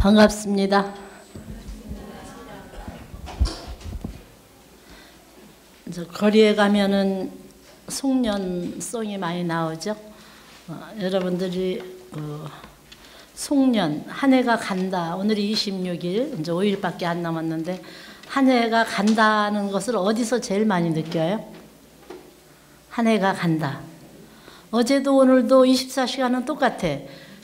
반갑습니다. 저 거리에 가면은 송년송이 많이 나오죠. 어, 여러분들이 그 송년 한 해가 간다. 오늘이 26일 이제 5일밖에 안 남았는데 한 해가 간다는 것을 어디서 제일 많이 느껴요? 한 해가 간다. 어제도 오늘도 24시간은 똑같아.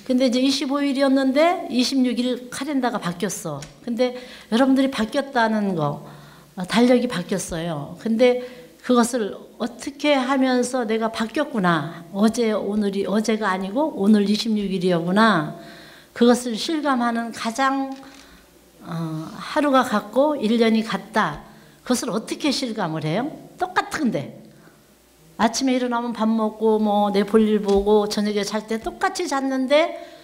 근데 이제 25일이었는데 26일 카렌다가 바뀌었어. 근데 여러분들이 바뀌었다는 거, 어, 달력이 바뀌었어요. 근데 그것을 어떻게 하면서 내가 바뀌었구나. 어제, 오늘이, 어제가 아니고 오늘 26일이었구나. 그것을 실감하는 가장, 어, 하루가 같고 1년이 같다. 그것을 어떻게 실감을 해요? 똑같은데. 아침에 일어나면 밥 먹고 뭐 내 볼일 보고 저녁에 잘 때 똑같이 잤는데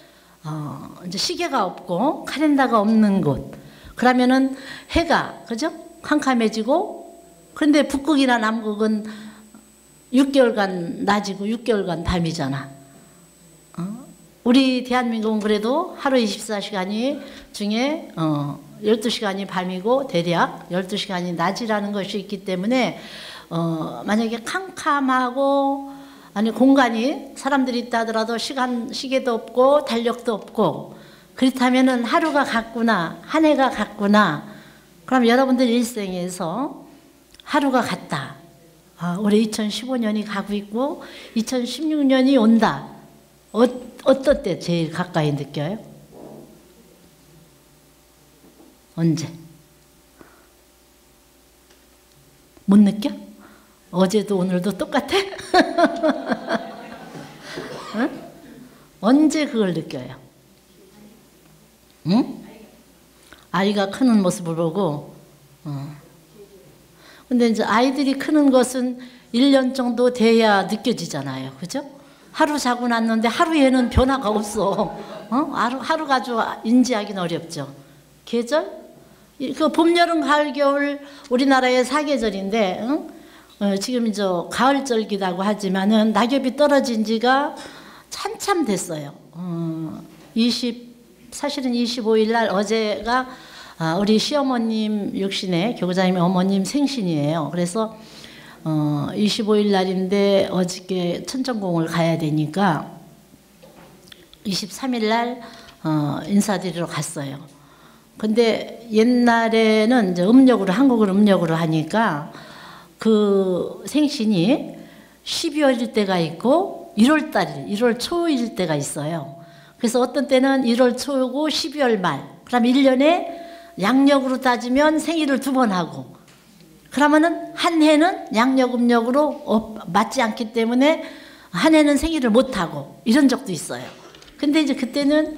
어 이제 시계가 없고 카렌다가 없는 곳 그러면은 해가 그죠 캄캄해지고 그런데 북극이나 남극은 6개월간 낮이고 6개월간 밤이잖아. 어? 우리 대한민국은 그래도 하루 24시간이 중에 어 12시간이 밤이고 대략 12시간이 낮이라는 것이 있기 때문에 어, 만약에 캄캄하고 아니 공간이 사람들이 있다 하더라도 시간 시계도 없고 달력도 없고 그렇다면은 하루가 같구나 한 해가 같구나 그럼 여러분들 일생에서 하루가 같다 아, 올해 2015년이 가고 있고 2016년이 온다 어, 어떨 때 제일 가까이 느껴요? 언제? 못 느껴? 어제도 오늘도 똑같아? 응? 언제 그걸 느껴요? 응? 아이가 크는 모습을 보고, 어. 근데 이제 아이들이 크는 것은 1년 정도 돼야 느껴지잖아요. 그죠? 하루 자고 났는데 하루에는 변화가 없어. 어? 하루, 하루가 아주 인지하기는 어렵죠. 계절? 그 봄, 여름, 가을, 겨울 우리나라의 사계절인데, 응? 어, 지금 이제 가을절기라고 하지만은 낙엽이 떨어진 지가 찬참 됐어요. 어, 20 사실은 25일 날 어제가 아, 우리 시어머님 육신의 교구장님 어머님 생신이에요. 그래서 어, 25일 날인데 어저께 천정공을 가야 되니까 23일 날 어, 인사드리러 갔어요. 근데 옛날에는 음력으로 한국을 음력으로 하니까 그 생신이 12월일 때가 있고 1월 달, 1월 초일 때가 있어요. 그래서 어떤 때는 1월 초고 12월 말. 그럼 1년에 양력으로 따지면 생일을 두 번 하고. 그러면은 한 해는 양력 음력으로 맞지 않기 때문에 한 해는 생일을 못 하고 이런 적도 있어요. 근데 이제 그때는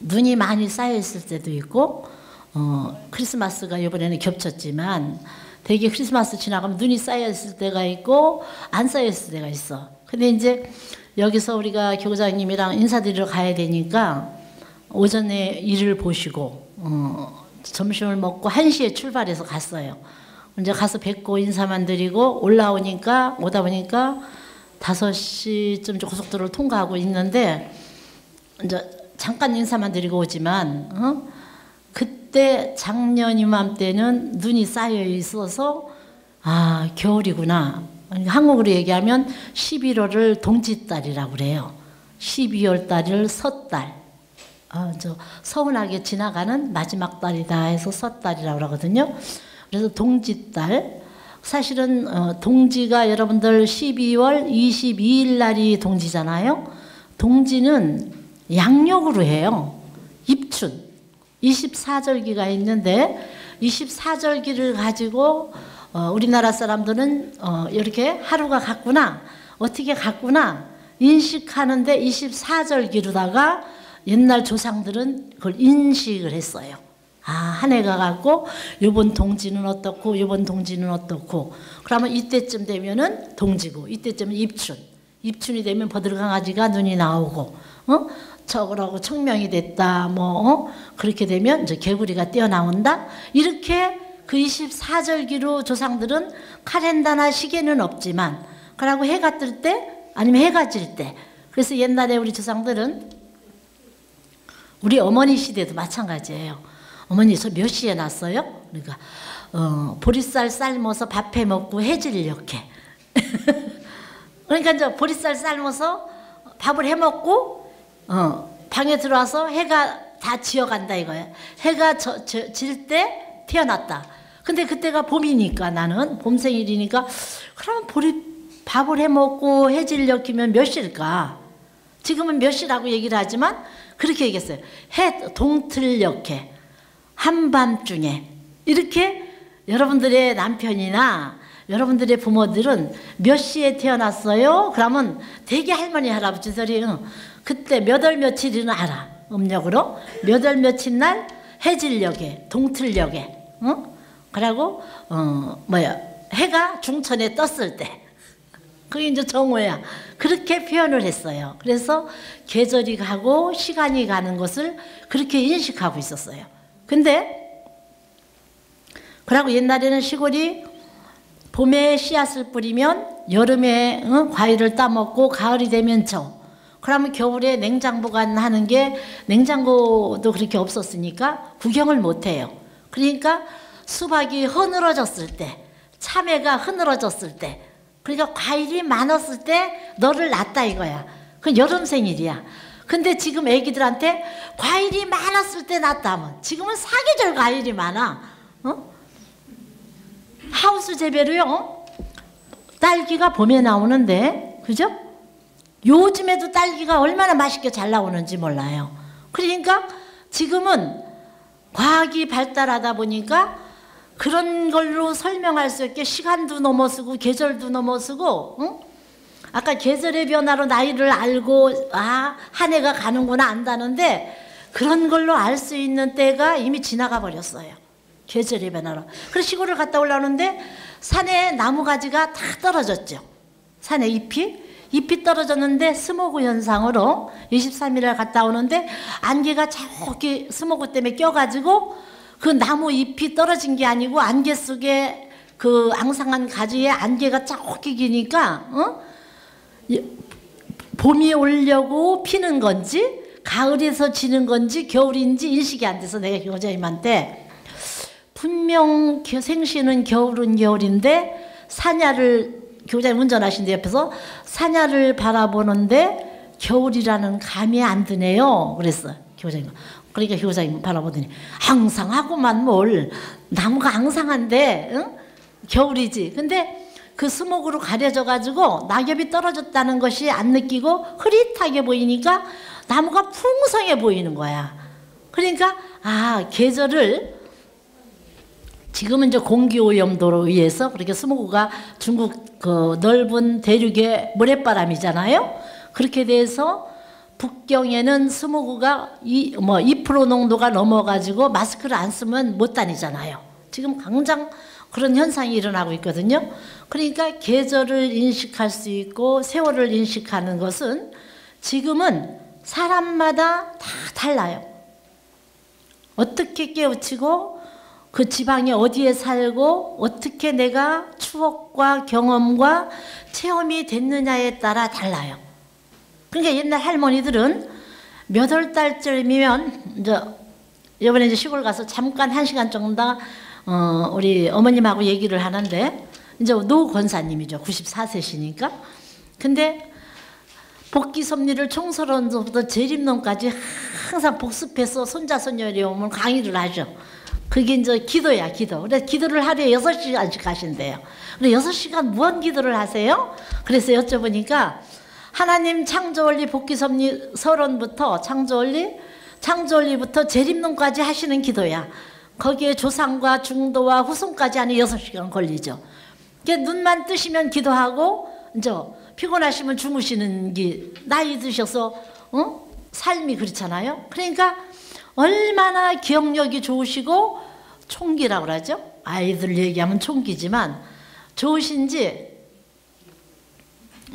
눈이 많이 쌓여 있을 때도 있고 어, 크리스마스가 이번에는 겹쳤지만 대개 크리스마스 지나가면 눈이 쌓여 있을 때가 있고 안 쌓여 있을 때가 있어. 근데 이제 여기서 우리가 교장님이랑 인사드리러 가야 되니까 오전에 일을 보시고 어, 점심을 먹고 1시에 출발해서 갔어요. 이제 가서 뵙고 인사만 드리고 올라오니까 오다 보니까 5시쯤 고속도로를 통과하고 있는데 이제 잠깐 인사만 드리고 오지만 어? 그때 작년 이맘때는 눈이 쌓여 있어서 아 겨울이구나. 한국으로 얘기하면 11월을 동짓달이라고 그래요. 12월 달을 섣달. 아, 저 서운하게 지나가는 마지막 달이다 해서 섣달이라고 그러거든요. 그래서 동짓달. 사실은 어, 동지가 여러분들 12월 22일 날이 동지잖아요. 동지는 양력으로 해요. 입춘. 24절기가 있는데 24절기를 가지고 어, 우리나라 사람들은 어, 이렇게 하루가 같구나 어떻게 같구나 인식하는데 24절기로다가 옛날 조상들은 그걸 인식을 했어요. 아, 한 해가 같고 요번 동지는 어떻고 요번 동지는 어떻고 그러면 이때쯤 되면은 동지고 이때쯤은 입춘 입춘이 되면 버들강아지가 눈이 나오고 어? 저거라고 청명이 됐다. 뭐 어? 그렇게 되면 이제 개구리가 뛰어나온다. 이렇게 그 24절기로 조상들은 카렌다나 시계는 없지만 그러고 해가 뜰 때 아니면 해가 질 때. 그래서 옛날에 우리 조상들은 우리 어머니 시대도 마찬가지예요. 어머니 저 몇 시에 났어요? 그러니까 어, 보리쌀 삶아서 밥해 먹고 해질 이렇게. 그러니까 이제 보리쌀 삶아서 밥을 해 먹고 어, 방에 들어와서 해가 다 지어간다 이거야. 해가 질 때 태어났다. 근데 그때가 봄이니까 나는 봄생일이니까 그럼 보리 밥을 해 먹고 해질 력이면 몇 시일까? 지금은 몇 시라고 얘기를 하지만 그렇게 얘기했어요. 해 동틀녘에 한밤중에 이렇게 여러분들의 남편이나 여러분들의 부모들은 몇 시에 태어났어요? 그러면 대개 할머니 할아버지들이 그때 몇 월 며칠이는 알아? 음력으로? 몇 월 며칠 날? 해질녘에 동틀녘에 응? 그러고 어 뭐야 해가 중천에 떴을 때. 그게 이제 정오야. 그렇게 표현을 했어요. 그래서 계절이 가고 시간이 가는 것을 그렇게 인식하고 있었어요. 근데 그러고 옛날에는 시골이 봄에 씨앗을 뿌리면 여름에 어? 과일을 따먹고 가을이 되면 저 그러면 겨울에 냉장 보관하는 게 냉장고도 그렇게 없었으니까 구경을 못 해요. 그러니까 수박이 흐느러졌을 때, 참외가 흐느러졌을 때, 그러니까 과일이 많았을 때 너를 낳다 이거야. 그 여름 생일이야. 근데 지금 애기들한테 과일이 많았을 때 낳다면 지금은 사계절 과일이 많아. 어? 하우스 재배로요. 딸기가 봄에 나오는데, 그죠? 요즘에도 딸기가 얼마나 맛있게 잘 나오는지 몰라요. 그러니까 지금은 과학이 발달하다 보니까 그런 걸로 설명할 수 있게 시간도 넘어서고 계절도 넘어서고 응? 아까 계절의 변화로 나이를 알고 아 한 해가 가는구나 안다는데 그런 걸로 알 수 있는 때가 이미 지나가 버렸어요. 계절의 변화로. 그래서 시골을 갔다 올라오는데 산에 나무 가지가 다 떨어졌죠. 산에 잎이 잎이 떨어졌는데 스모그 현상으로 23일을 갔다 오는데 안개가 저기 스모그 때문에 껴가지고 그 나무 잎이 떨어진 게 아니고 안개 속에 그 앙상한 가지에 안개가 저기 기니까 어? 봄이 오려고 피는 건지 가을에서 지는 건지 겨울인지 인식이 안 돼서 내가 교장님한테 분명 생시는 겨울은 겨울인데 사냐를 교장님 운전하신데 옆에서 산야를 바라보는데 겨울이라는 감이 안 드네요. 그랬어 교장님. 그러니까 교장님 바라보더니 앙상하구만 뭘 나무가 앙상한데 응? 겨울이지. 근데 그 스모그로 가려져 가지고 낙엽이 떨어졌다는 것이 안 느끼고 흐릿하게 보이니까 나무가 풍성해 보이는 거야. 그러니까 아 계절을 지금은 이제 공기오염도로 의해서 그렇게 스모그가 중국 그 넓은 대륙의 모래바람이잖아요. 그렇게 돼서 북경에는 스모그가 이, 뭐 2% 농도가 넘어가지고 마스크를 안 쓰면 못 다니잖아요. 지금 당장 그런 현상이 일어나고 있거든요. 그러니까 계절을 인식할 수 있고 세월을 인식하는 것은 지금은 사람마다 다 달라요. 어떻게 깨우치고 그 지방이 어디에 살고 어떻게 내가 추억과 경험과 체험이 됐느냐에 따라 달라요. 그러니까 옛날 할머니들은 몇 월 달쯤이면 이제 이번에 이제 시골 가서 잠깐 한 시간 정도 어 우리 어머님하고 얘기를 하는데 이제 노 권사님이죠. 94세시니까. 근데 복귀 섭리를 총서론부터 재림론까지 항상 복습해서 손자 손녀리 오면 강의를 하죠. 그게 이제 기도야, 기도. 그래서 기도를 하루에 여섯 시간씩 하신대요. 그래, 여섯 시간 무언 기도를 하세요? 그래서 여쭤보니까 하나님 창조원리 복귀섭리 서론부터 창조원리, 창조원리부터 재림론까지 하시는 기도야. 거기에 조상과 중도와 후손까지 하는 여섯 시간 걸리죠. 눈만 뜨시면 기도하고, 이제 피곤하시면 주무시는 게 나이 드셔서, 어? 삶이 그렇잖아요. 그러니까 얼마나 기억력이 좋으시고 총기라고 그러죠. 아이들 얘기하면 총기지만 좋으신지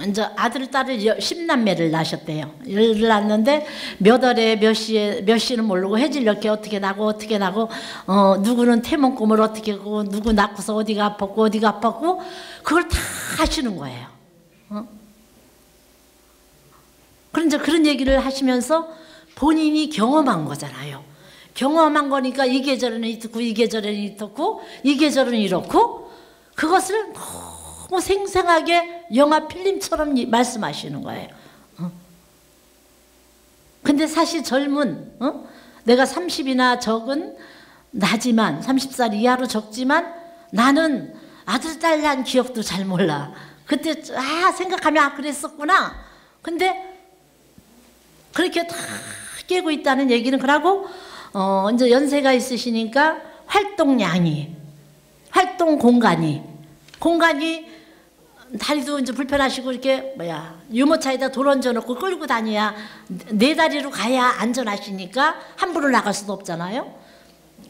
이제 아들 딸을 십남매를 낳으셨대요. 를 낳았는데 몇 월에 몇 시에 몇 시는 모르고 해질 이렇게 어떻게 나고 어떻게 나고 어 누구는 태몽 꿈을 어떻게 하고 누구 낳고서 어디가 아팠고 어디가 아팠고 그걸 다 하시는 거예요. 어? 그런 그런 얘기를 하시면서 본인이 경험한 거잖아요. 경험한 거니까 이 계절에는 이렇고 이 계절에는 이렇고 이 계절은 이렇고 그것을 너무 생생하게 영화 필름처럼 말씀하시는 거예요. 어? 근데 사실 젊은 어? 내가 30이나 적은 나지만 30살 이하로 적지만 나는 아들 딸 난 기억도 잘 몰라. 그때 아 생각하면 아 그랬었구나. 근데 그렇게 다 깨고 있다는 얘기는 그러고 어 이제 연세가 있으시니까 활동량이 활동 공간이 공간이 다리도 이제 불편하시고 이렇게 뭐야 유모차에다 돌 얹어 놓고 끌고 다녀야 네 다리로 가야 안전하시니까 함부로 나갈 수도 없잖아요.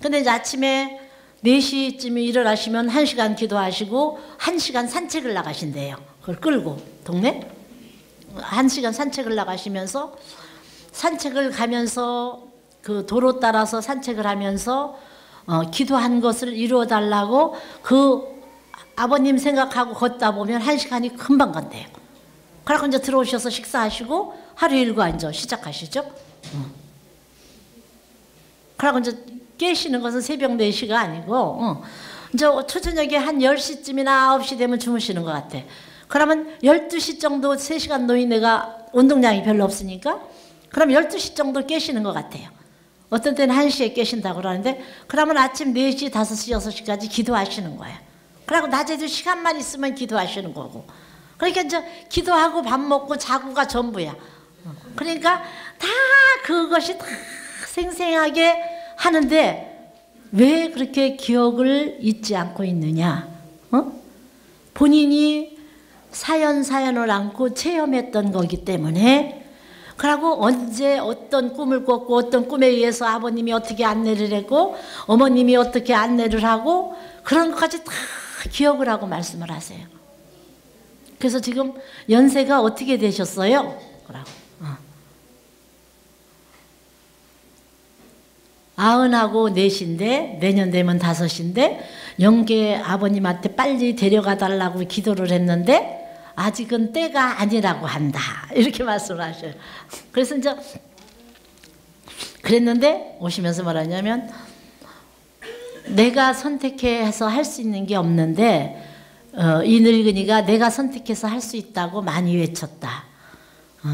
근데 이제 아침에 4시쯤에 일어나시면 1시간 기도하시고 1시간 산책을 나가신대요. 그걸 끌고 동네 1시간 산책을 나가시면서 산책을 가면서 그 도로 따라서 산책을 하면서 어, 기도한 것을 이루어 달라고 그 아버님 생각하고 걷다 보면 한 시간이 금방 간대요. 그래고 이제 들어오셔서 식사하시고 하루 일과 이제 시작하시죠. 어. 그러고 이제 깨시는 것은 새벽 4시가 아니고 어. 이제 초저녁에 한 10시쯤이나 9시 되면 주무시는 것 같아. 그러면 12시 정도 3시간 노인네가 운동량이 별로 없으니까 그럼 12시 정도 깨시는 것 같아요. 어떤 때는 1시에 깨신다고 그러는데 그러면 아침 4시, 5시, 6시까지 기도하시는 거예요. 그리고 낮에도 시간만 있으면 기도하시는 거고. 그러니까 이제 기도하고 밥 먹고 자고가 전부야. 그러니까 다 그것이 다 생생하게 하는데 왜 그렇게 기억을 잊지 않고 있느냐? 어? 본인이 사연 사연을 안고 체험했던 거기 때문에 그리고 언제 어떤 꿈을 꿨고 어떤 꿈에 의해서 아버님이 어떻게 안내를 했고 어머님이 어떻게 안내를 하고 그런 것까지 다 기억을 하고 말씀을 하세요. 그래서 지금 연세가 어떻게 되셨어요? 그라고. 어. 아흔하고 넷인데 내년 되면 다섯인데 영계 아버님한테 빨리 데려가 달라고 기도를 했는데 아직은 때가 아니라고 한다 이렇게 말씀을 하셔요. 그래서 이제 그랬는데 오시면서 말하냐면 내가 선택해서 할 수 있는 게 없는데 어, 이 늙은이가 내가 선택해서 할 수 있다고 많이 외쳤다. 어,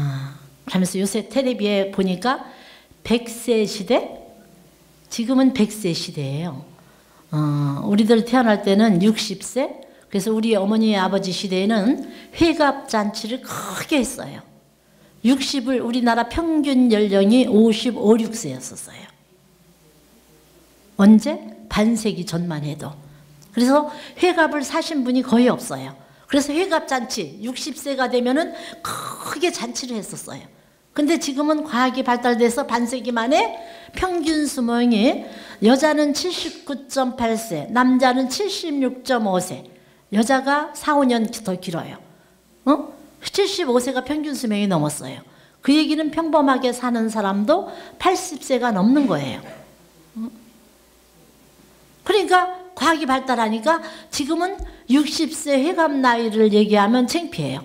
그러면서 요새 텔레비에 보니까 100세 시대? 지금은 100세 시대예요. 어, 우리들 태어날 때는 60세? 그래서 우리 어머니 아버지 시대에는 회갑 잔치를 크게 했어요. 60을 우리나라 평균 연령이 55, 6세였었어요. 언제? 반세기 전만 해도. 그래서 회갑을 사신 분이 거의 없어요. 그래서 회갑 잔치 60세가 되면은 크게 잔치를 했었어요. 근데 지금은 과학이 발달돼서 반세기 만에 평균 수명이 여자는 79.8세, 남자는 76.5세, 여자가 4, 5년 더 길어요. 어? 75세가 평균 수명이 넘었어요. 그 얘기는 평범하게 사는 사람도 80세가 넘는 거예요. 그러니까 과학이 발달하니까 지금은 60세 회갑 나이를 얘기하면 창피해요.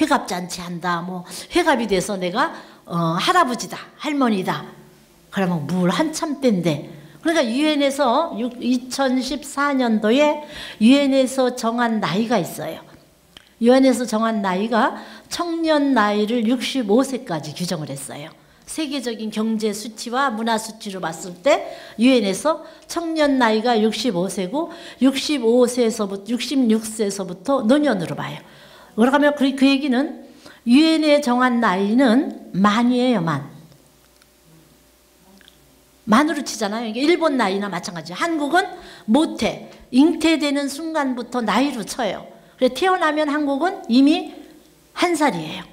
회갑 잔치 한다. 뭐 회갑이 돼서 내가 어, 할아버지다, 할머니다. 그러면 물 한참 때인데. 그러니까 유엔에서 2014년도에 유엔에서 정한 나이가 있어요. 유엔에서 정한 나이가 청년 나이를 65세까지 규정을 했어요. 세계적인 경제 수치와 문화 수치로 봤을 때 유엔에서 청년 나이가 65세고 65세에서부터 66세에서부터 노년으로 봐요. 그러면 그, 그 얘기는 유엔에 정한 나이는 만이에요, 만. 만으로 치잖아요. 이게 일본 나이나 마찬가지. 한국은 모태, 잉태되는 순간부터 나이로 쳐요. 그래 태어나면 한국은 이미 한 살이에요.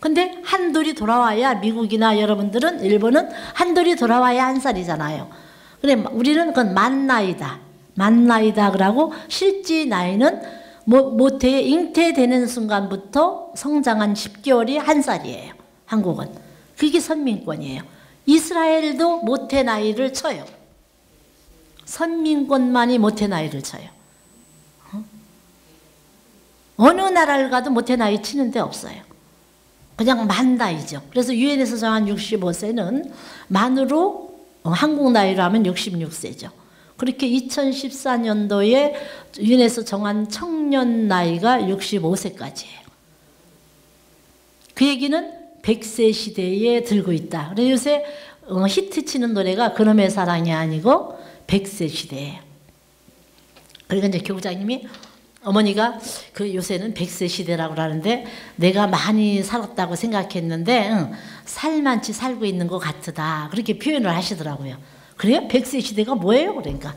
근데 한돌이 돌아와야 미국이나 여러분들은 일본은 한돌이 돌아와야 한 살이잖아요. 그래 우리는 그건 만 나이다. 만 나이다 그러고 실제 나이는 모태에 잉태되는 순간부터 성장한 10개월이 한 살이에요. 한국은. 그게 선민권이에요. 이스라엘도 모태 나이를 쳐요. 선민권만이 모태 나이를 쳐요. 어? 어느 나라를 가도 모태 나이 치는 데 없어요. 그냥 만 나이죠. 그래서 유엔에서 정한 65세는 만으로 어, 한국 나이로 하면 66세죠. 그렇게 2014년도에 유엔에서 정한 청년 나이가 65세까지예요. 그 얘기는 100세 시대에 들고 있다. 그래서 요새 어, 히트 치는 노래가 그놈의 사랑이 아니고 100세 시대예요. 그러니까 이제 교장님이 어머니가 그 요새는 100세 시대라고 하는데 내가 많이 살았다고 생각했는데 응, 살만치 살고 있는 것 같다. 그렇게 표현을 하시더라고요. 그래요? 100세 시대가 뭐예요? 그러니까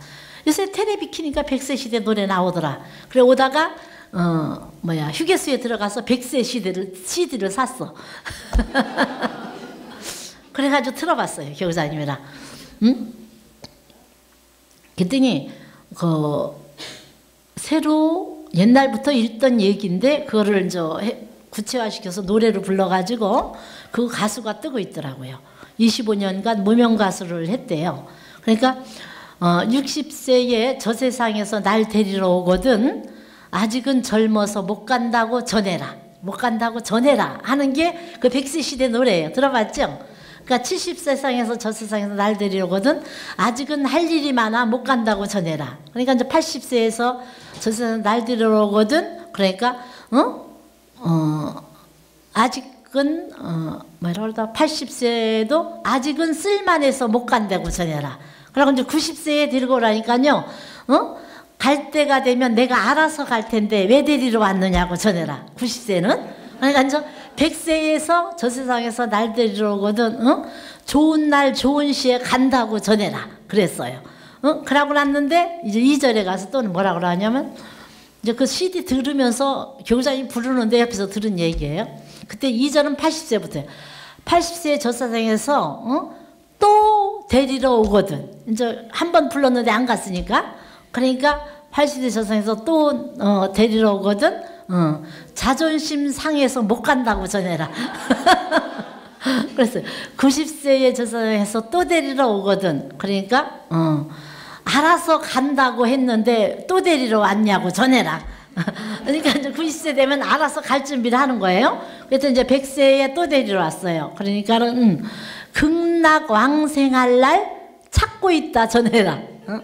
요새 테레비 키니까 100세 시대 노래 나오더라. 그래 오다가 어 뭐야 휴게소에 들어가서 100세 시대를 CD를 샀어. 그래가지고 틀어봤어요 교사님이랑. 응? 그랬더니 그 새로 옛날부터 읽던 얘기인데 그거를 이제 구체화시켜서 노래를 불러가지고 그 가수가 뜨고 있더라고요. 25년간 무명 가수를 했대요. 그러니까 어, 60세에 저 세상에서 날 데리러 오거든 아직은 젊어서 못 간다고 전해라. 못 간다고 전해라 하는 게 그 백세 시대 노래예요. 들어봤죠? 그러니까 70세상에서 저 세상에서 날 데리러 오거든 아직은 할 일이 많아 못 간다고 전해라. 그러니까 이제 80세에서 저 세상 날 데리러 오거든 그러니까 어? 어 아직은 어 뭐라 그러다 80세도 아직은 쓸만해서 못 간다고 전해라. 그러고 이제 90세에 데리고 오라니까요. 어? 갈 때가 되면 내가 알아서 갈 텐데 왜 데리러 왔느냐고 전해라. 90세는. 그러니까 이제 100세에서 저 세상에서 날 데리러 오거든. 어? 좋은 날 좋은 시에 간다고 전해라. 그랬어요. 어? 그러고 났는데 이제 2절에 가서 또 뭐라 그러냐면 이제 그 CD 들으면서 교장이 부르는데 옆에서 들은 얘기예요. 그때 2절은 80세부터예요. 80세 저 세상에서 어? 또 데리러 오거든. 이제 한 번 불렀는데 안 갔으니까. 그러니까 80세 저상에서 또 어, 데리러 오거든. 어, 자존심 상해서 못 간다고 전해라. 그래서 90세의 저상에서 또 데리러 오거든. 그러니까 어, 알아서 간다고 했는데 또 데리러 왔냐고 전해라. 그러니까 이제 90세 되면 알아서 갈 준비를 하는 거예요. 그래서 이제 100세에 또 데리러 왔어요. 그러니까는 음, 극락 왕생할 날 찾고 있다 전해라. 어?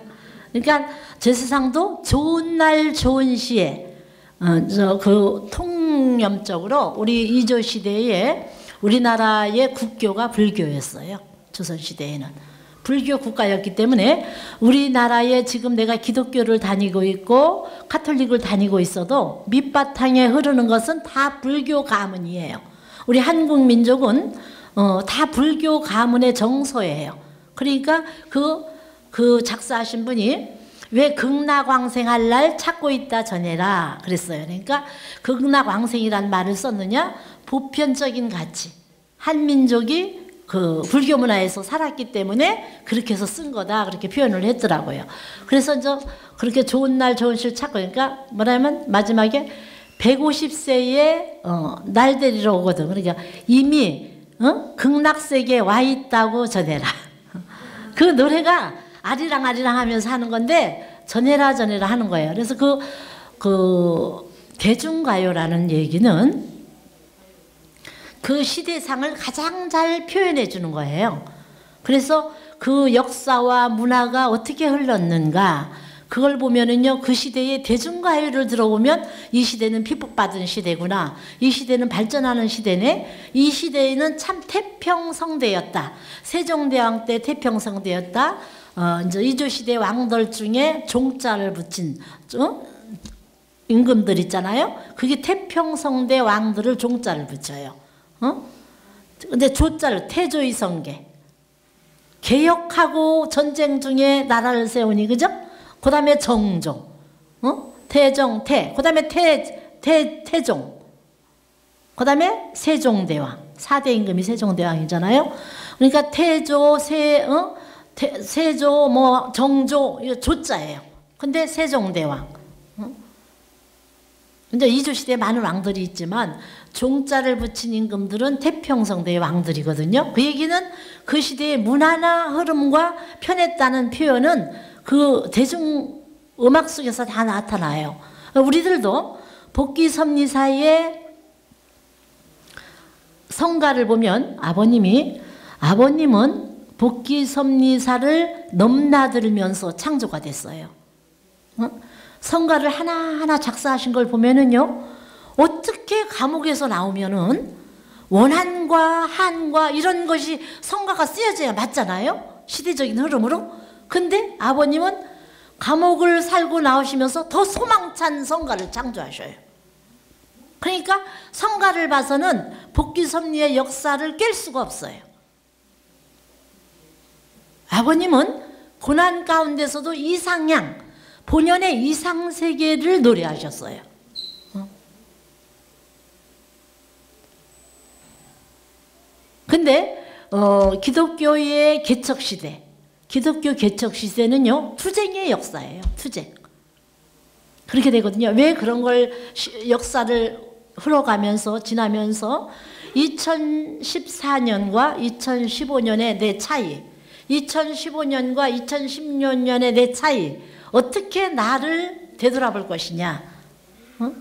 그러니까 제 세상도 좋은 날 좋은 시에 어, 저그 통념적으로 우리 이조 시대에 우리나라의 국교가 불교였어요. 조선 시대에는 불교 국가였기 때문에 우리나라에 지금 내가 기독교를 다니고 있고 카톨릭을 다니고 있어도 밑바탕에 흐르는 것은 다 불교 가문이에요. 우리 한국 민족은 어, 다 불교 가문의 정서예요. 그러니까 그, 그 작사하신 분이 왜 극락왕생할 날 찾고 있다 전해라 그랬어요. 그러니까 극락왕생이란 말을 썼느냐? 보편적인 가치. 한민족이 그 불교 문화에서 살았기 때문에 그렇게 해서 쓴 거다 그렇게 표현을 했더라고요. 그래서 이제 그렇게 좋은 날 좋은 실 찾고 그러니까 뭐냐면 마지막에 150세에 어, 날 데리러 오거든. 그러니까 이미 어? 극락세계에 와 있다고 전해라. 그 노래가 아리랑 아리랑 하면서 하는 건데 전해라 전해라 하는 거예요. 그래서 그, 그 대중가요라는 얘기는 그 시대상을 가장 잘 표현해 주는 거예요. 그래서 그 역사와 문화가 어떻게 흘렀는가 그걸 보면은요 그 시대의 대중가요를 들어보면 이 시대는 피폭받은 시대구나 이 시대는 발전하는 시대네 이 시대에는 참 태평성대였다 세종대왕 때 태평성대였다 어, 이제 이조 시대 왕들 중에 종자를 붙인 어? 임금들 있잖아요. 그게 태평성대 왕들을 종자를 붙여요. 어? 근데 조자를 태조이성계 개혁하고 전쟁 중에 나라를 세우니 그죠? 그 다음에 정종, 어? 태정 태, 그 다음에 태, 태 태종, 그 다음에 세종대왕, 4대 임금이 세종대왕이잖아요. 그러니까 태조 세, 어? 태, 세조 뭐 정조 조자예요. 근데 세종대왕. 근데 이조 시대에 많은 왕들이 있지만 종자를 붙인 임금들은 태평성대의 왕들이거든요. 그 얘기는 그 시대의 문화나 흐름과 편했다는 표현은 그 대중 음악 속에서 다 나타나요. 우리들도 복귀 섭리 사이에 성가를 보면 아버님이 아버님은 복귀 섭리사를 넘나들면서 창조가 됐어요. 어? 성가를 하나하나 작사하신 걸 보면은요. 어떻게 감옥에서 나오면은 원한과 한과 이런 것이 성가가 쓰여져야 맞잖아요. 시대적인 흐름으로. 근데 아버님은 감옥을 살고 나오시면서 더 소망찬 성가를 창조하셔요. 그러니까 성가를 봐서는 복귀 섭리의 역사를 깰 수가 없어요. 아버님은 고난 가운데서도 이상향, 본연의 이상 세계를 노래하셨어요. 어? 근데 어, 기독교의 개척 시대, 기독교 개척 시대는요 투쟁의 역사예요. 투쟁. 그렇게 되거든요. 왜 그런 걸 역사를 흘러가면서 지나면서 2014년과 2015년의 내 차이, 2015년과 2016년의 내 차이, 어떻게 나를 되돌아볼 것이냐? 어?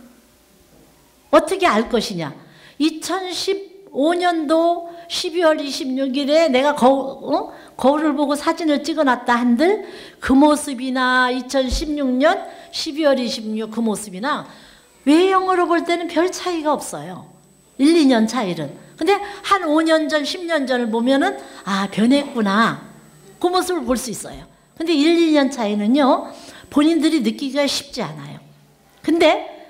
어떻게 알 것이냐? 2015년도 12월 26일에 내가 거울, 어? 거울을 보고 사진을 찍어놨다 한들 그 모습이나 2016년 12월 26일 그 모습이나 외형으로 볼 때는 별 차이가 없어요. 1, 2년 차이는. 근데 한 5년 전, 10년 전을 보면은 아, 변했구나. 그 모습을 볼 수 있어요. 근데 1, 2년 차이는요, 본인들이 느끼기가 쉽지 않아요. 근데,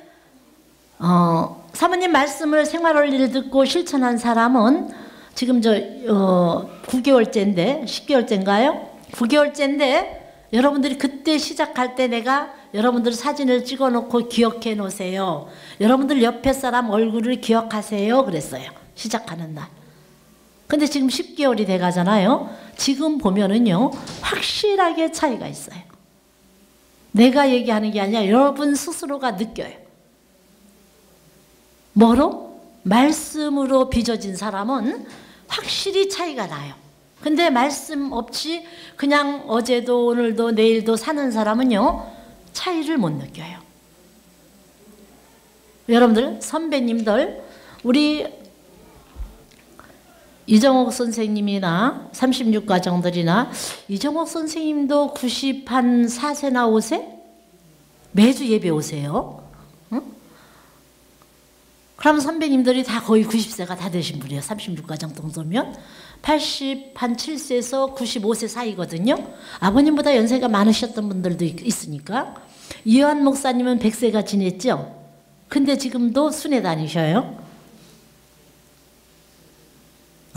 어, 사모님 말씀을 생활 원리를 듣고 실천한 사람은 지금 저, 어, 9개월째인데, 10개월째인가요? 9개월째인데, 여러분들이 그때 시작할 때 내가 여러분들 사진을 찍어 놓고 기억해 놓으세요. 여러분들 옆에 사람 얼굴을 기억하세요. 그랬어요. 시작하는 날. 근데 지금 10개월이 돼 가잖아요. 지금 보면은요, 확실하게 차이가 있어요. 내가 얘기하는 게 아니라 여러분 스스로가 느껴요. 뭐로? 말씀으로 빚어진 사람은 확실히 차이가 나요. 근데 말씀 없이 그냥 어제도 오늘도 내일도 사는 사람은요, 차이를 못 느껴요. 여러분들, 선배님들, 우리 이정옥 선생님이나 36과정들이나 이정옥 선생님도 90한 4세나 5세? 매주 예배 오세요. 응? 그럼 선배님들이 다 거의 90세가 다 되신 분이에요. 36과정 정도면. 80 한 7세에서 95세 사이거든요. 아버님보다 연세가 많으셨던 분들도 있으니까. 이완 목사님은 100세가 지냈죠. 근데 지금도 순회 다니셔요.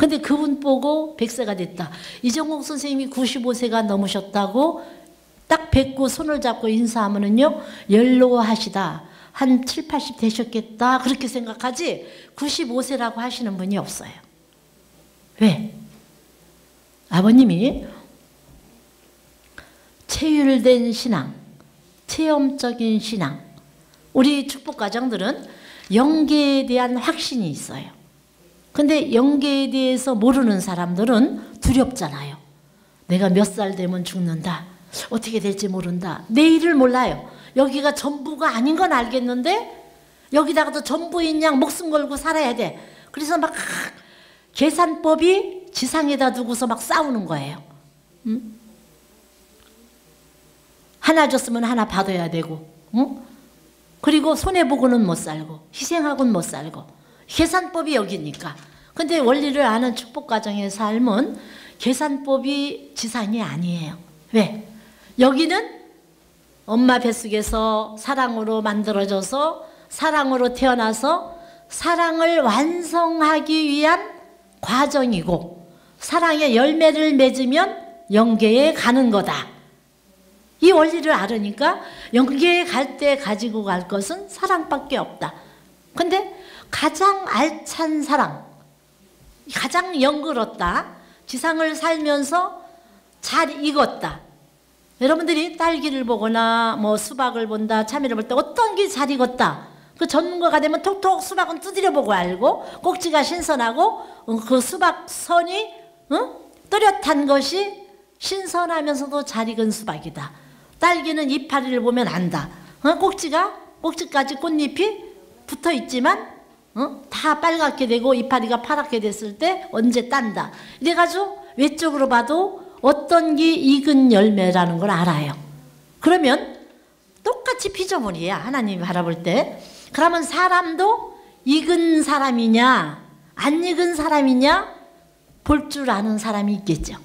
근데 그분 보고 100세가 됐다. 이정옥 선생님이 95세가 넘으셨다고 딱 뵙고 손을 잡고 인사하면은요, 연로하시다. 한 7, 80 되셨겠다. 그렇게 생각하지 95세라고 하시는 분이 없어요. 왜? 아버님이 체율된 신앙, 체험적인 신앙, 우리 축복 가정들은 영계에 대한 확신이 있어요. 근데 영계에 대해서 모르는 사람들은 두렵잖아요. 내가 몇 살 되면 죽는다. 어떻게 될지 모른다. 내일을 몰라요. 여기가 전부가 아닌 건 알겠는데 여기다가도 전부인 양 목숨 걸고 살아야 돼. 그래서 막 계산법이 지상에다 두고서 막 싸우는 거예요. 응? 하나 줬으면 하나 받아야 되고, 응? 그리고 손해보고는 못 살고, 희생하고는 못 살고, 계산법이 여기니까. 근데 원리를 아는 축복 가정의 삶은 계산법이 지상이 아니에요. 왜? 여기는 엄마 뱃속에서 사랑으로 만들어져서 사랑으로 태어나서 사랑을 완성하기 위한 과정이고 사랑의 열매를 맺으면 영계에 가는 거다. 이 원리를 알으니까 영계에 갈 때 가지고 갈 것은 사랑밖에 없다. 근데 가장 알찬 사랑, 가장 영글었다. 지상을 살면서 잘 익었다. 여러분들이 딸기를 보거나 뭐 수박을 본다, 참외를 볼 때 어떤 게 잘 익었다. 그 전문가가 되면 톡톡 수박은 두드려 보고 알고 꼭지가 신선하고 어, 그 수박 선이 응? 또렷한 것이 신선하면서도 잘 익은 수박이다. 딸기는 이파리를 보면 안다. 어? 꼭지가 꼭지까지 꽃잎이 붙어 있지만 어? 다 빨갛게 되고 이파리가 파랗게 됐을 때 언제 딴다. 이래가지고 외적으로 봐도 어떤 게 익은 열매라는 걸 알아요. 그러면 똑같이 피조물이야. 하나님이 바라볼 때. 그러면 사람도 익은 사람이냐, 안 익은 사람이냐, 볼 줄 아는 사람이 있겠죠.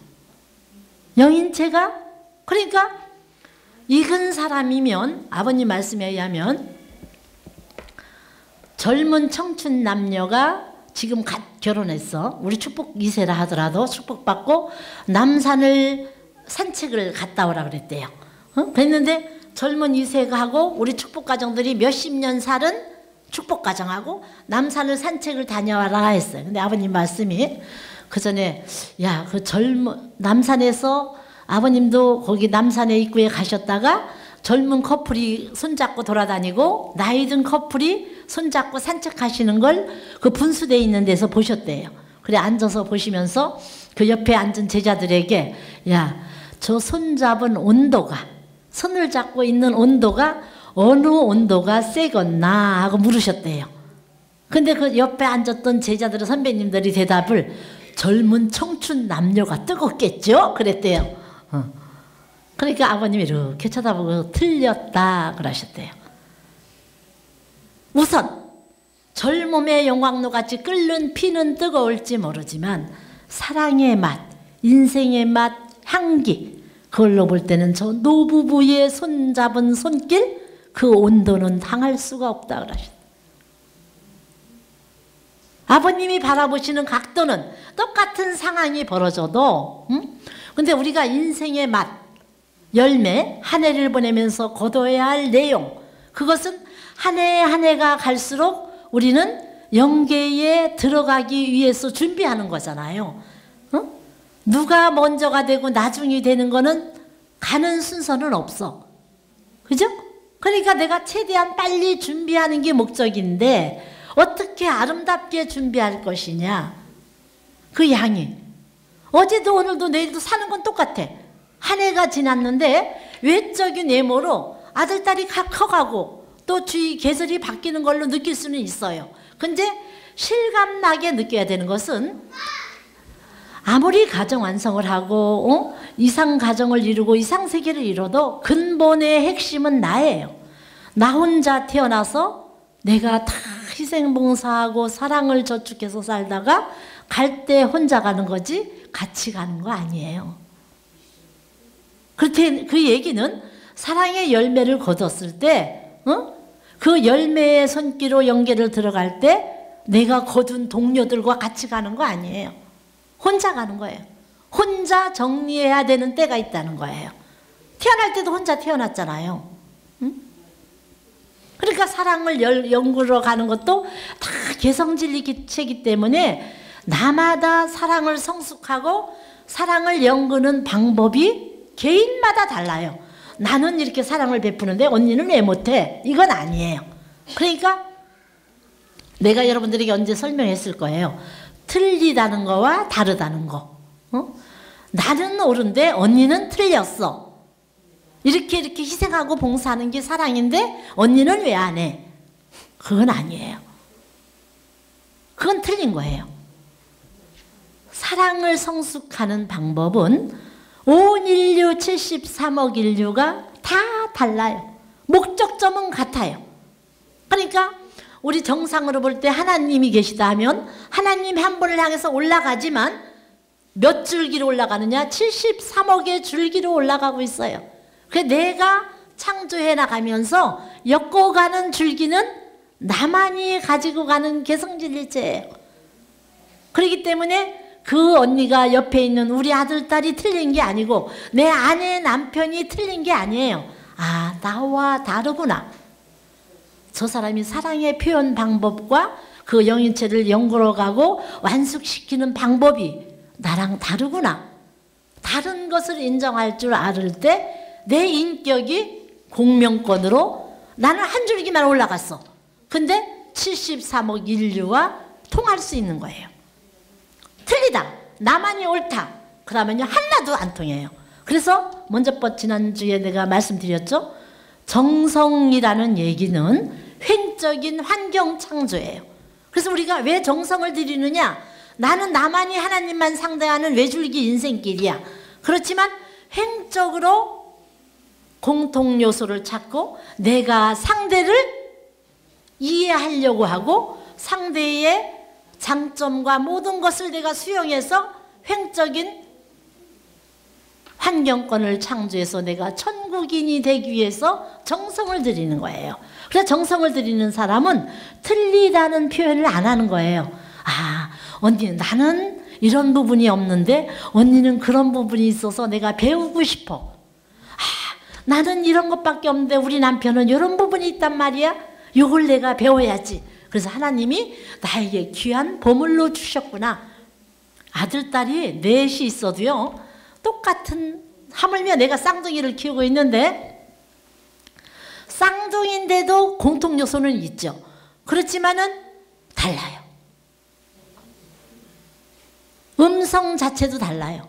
영인체가? 그러니까 익은 사람이면 아버님 말씀에 의하면 젊은 청춘 남녀가 지금 갓 결혼했어. 우리 축복 2세라 하더라도 축복받고 남산을 산책을 갔다 오라 그랬대요. 어? 그랬는데 젊은 2세가 하고 우리 축복 가정들이 몇십 년 살은 축복 가정하고 남산을 산책을 다녀와라 했어요. 근데 아버님 말씀이 그 전에 야 그 젊은 남산에서 아버님도 거기 남산에 입구에 가셨다가 젊은 커플이 손잡고 돌아다니고 나이 든 커플이 손잡고 산책하시는 걸 그 분수대 있는 데서 보셨대요. 그래 앉아서 보시면서 그 옆에 앉은 제자들에게 야 저 손잡은 온도가 손을 잡고 있는 온도가 어느 온도가 세겠나 하고 물으셨대요. 근데 그 옆에 앉았던 제자들의 선배님들이 대답을 젊은 청춘 남녀가 뜨겁겠죠? 그랬대요. 어. 그러니까 아버님이 이렇게 쳐다보고 틀렸다 그러셨대요. 우선 젊음의 영광로 같이 끓는 피는 뜨거울지 모르지만 사랑의 맛, 인생의 맛, 향기 그걸로 볼 때는 저 노부부의 손잡은 손길 그 온도는 당할 수가 없다 그러셨어요. 아버님이 바라보시는 각도는 똑같은 상황이 벌어져도 음? 근데 우리가 인생의 맛, 열매, 한 해를 보내면서 거둬야 할 내용 그것은 한 해 한 해가 갈수록 우리는 영계에 들어가기 위해서 준비하는 거잖아요. 어? 누가 먼저가 되고 나중이 되는 거는 가는 순서는 없어. 그죠? 그러니까 내가 최대한 빨리 준비하는 게 목적인데 어떻게 아름답게 준비할 것이냐. 그 양이. 어제도 오늘도 내일도 사는 건 똑같아. 한 해가 지났는데 외적인 외모로 아들, 딸이 커가고 또 주위 계절이 바뀌는 걸로 느낄 수는 있어요. 근데 실감나게 느껴야 되는 것은 아무리 가정 완성을 하고 어? 이상 가정을 이루고 이상 세계를 이뤄도 근본의 핵심은 나예요. 나 혼자 태어나서 내가 다 희생봉사하고 사랑을 저축해서 살다가 갈 때 혼자 가는 거지 같이 가는 거 아니에요. 그렇게 그 얘기는 사랑의 열매를 거뒀을 때, 어? 그 열매의 손길로 연계를 들어갈 때 내가 거둔 동료들과 같이 가는 거 아니에요. 혼자 가는 거예요. 혼자 정리해야 되는 때가 있다는 거예요. 태어날 때도 혼자 태어났잖아요. 응? 그러니까 사랑을 연구로 가는 것도 다 개성진리 기체이기 때문에 나마다 사랑을 성숙하고 사랑을 연구는 방법이 개인마다 달라요. 나는 이렇게 사랑을 베푸는데 언니는 왜 못해? 이건 아니에요. 그러니까 내가 여러분들에게 언제 설명했을 거예요. 틀리다는 거와 다르다는 거. 어? 나는 옳은데 언니는 틀렸어. 이렇게 이렇게 희생하고 봉사하는 게 사랑인데 언니는 왜 안 해? 그건 아니에요. 그건 틀린 거예요. 사랑을 성숙하는 방법은 온 인류 73억 인류가 다 달라요. 목적점은 같아요. 그러니까 우리 정상으로 볼 때 하나님이 계시다 하면 하나님 한 분을 향해서 올라가지만 몇 줄기로 올라가느냐? 73억의 줄기로 올라가고 있어요. 그 내가 창조해 나가면서 엮어가는 줄기는 나만이 가지고 가는 개성진리체예요. 그렇기 때문에 그 언니가 옆에 있는 우리 아들, 딸이 틀린 게 아니고 내 아내, 남편이 틀린 게 아니에요. 아, 나와 다르구나. 저 사람이 사랑의 표현 방법과 그 영인체를 연구로 가고 완숙시키는 방법이 나랑 다르구나. 다른 것을 인정할 줄 알을 때 내 인격이 공명권으로 나는 한 줄기만 올라갔어. 근데 73억 인류와 통할 수 있는 거예요. 틀리다. 나만이 옳다. 그러면요 하나도 안 통해요. 그래서 먼저 지난주에 내가 말씀드렸죠. 정성이라는 얘기는 횡적인 환경 창조예요. 그래서 우리가 왜 정성을 들이느냐? 나는 나만이 하나님만 상대하는 외줄기 인생길이야. 그렇지만 행적으로 공통 요소를 찾고 내가 상대를 이해하려고 하고 상대의 장점과 모든 것을 내가 수용해서 횡적인 환경권을 창조해서 내가 천국인이 되기 위해서 정성을 들이는 거예요. 그래서 정성을 들이는 사람은 틀리다는 표현을 안 하는 거예요. 아, 언니, 나는 이런 부분이 없는데 언니는 그런 부분이 있어서 내가 배우고 싶어. 아, 나는 이런 것밖에 없는데 우리 남편은 이런 부분이 있단 말이야. 이걸 내가 배워야지. 그래서 하나님이 나에게 귀한 보물로 주셨구나. 아들, 딸이 넷이 있어도요, 똑같은, 하물며 내가 쌍둥이를 키우고 있는데, 쌍둥이인데도 공통 요소는 있죠. 그렇지만은 달라요. 음성 자체도 달라요.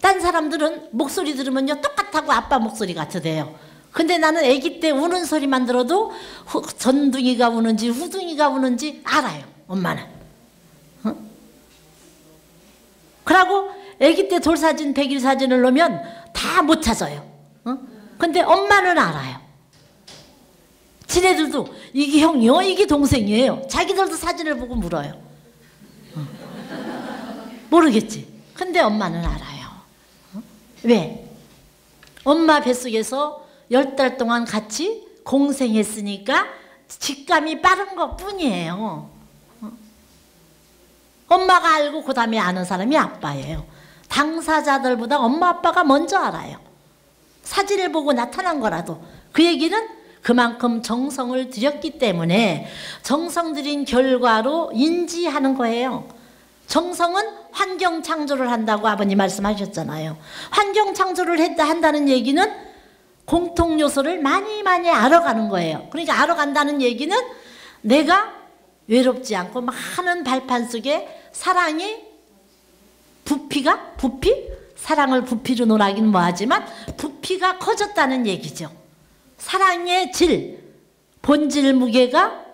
딴 사람들은 목소리 들으면요 똑같다고 아빠 목소리 같으대요. 근데 나는 아기 때 우는 소리만 들어도 후, 전둥이가 우는지 후둥이가 우는지 알아요. 엄마는. 어? 그러고 아기 때 돌사진, 백일 사진을 놓으면 다 못 찾아요. 어? 근데 엄마는 알아요. 지네들도 이게 형이요, 이게 동생이에요. 자기들도 사진을 보고 물어요. 어. 모르겠지. 근데 엄마는 알아요. 어? 왜? 엄마 뱃속에서 열 달 동안 같이 공생했으니까 직감이 빠른 것 뿐이에요. 어? 엄마가 알고 그 다음에 아는 사람이 아빠예요. 당사자들보다 엄마 아빠가 먼저 알아요. 사진을 보고 나타난 거라도 그 얘기는 그만큼 정성을 들였기 때문에 정성 들인 결과로 인지하는 거예요. 정성은 환경 창조를 한다고 아버님 말씀하셨잖아요. 환경 창조를 했다 한다는 얘기는 공통 요소를 많이 많이 알아가는 거예요. 그러니까 알아간다는 얘기는 내가 외롭지 않고 많은 발판 속에 사랑이 부피가 부피 사랑을 부피로 놀아긴 뭐하지만 부피가 커졌다는 얘기죠. 사랑의 질, 본질 무게가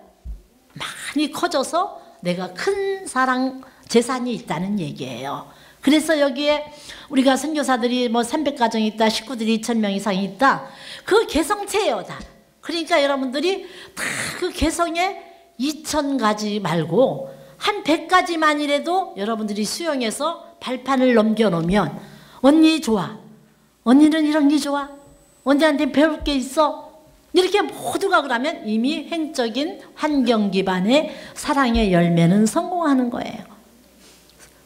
많이 커져서 내가 큰 사랑 재산이 있다는 얘기예요. 그래서 여기에 우리가 선교사들이 뭐 300가정이 있다, 식구들이 2,000명 이상이 있다. 그 개성체예요, 다. 그러니까 여러분들이 다 그 개성에 2,000가지 말고 한 100가지만이라도 여러분들이 수용해서 발판을 넘겨놓으면 언니 좋아. 언니는 이런 게 좋아. 언니한테 배울 게 있어. 이렇게 모두가 그러면 이미 횡적인 환경 기반의 사랑의 열매는 성공하는 거예요.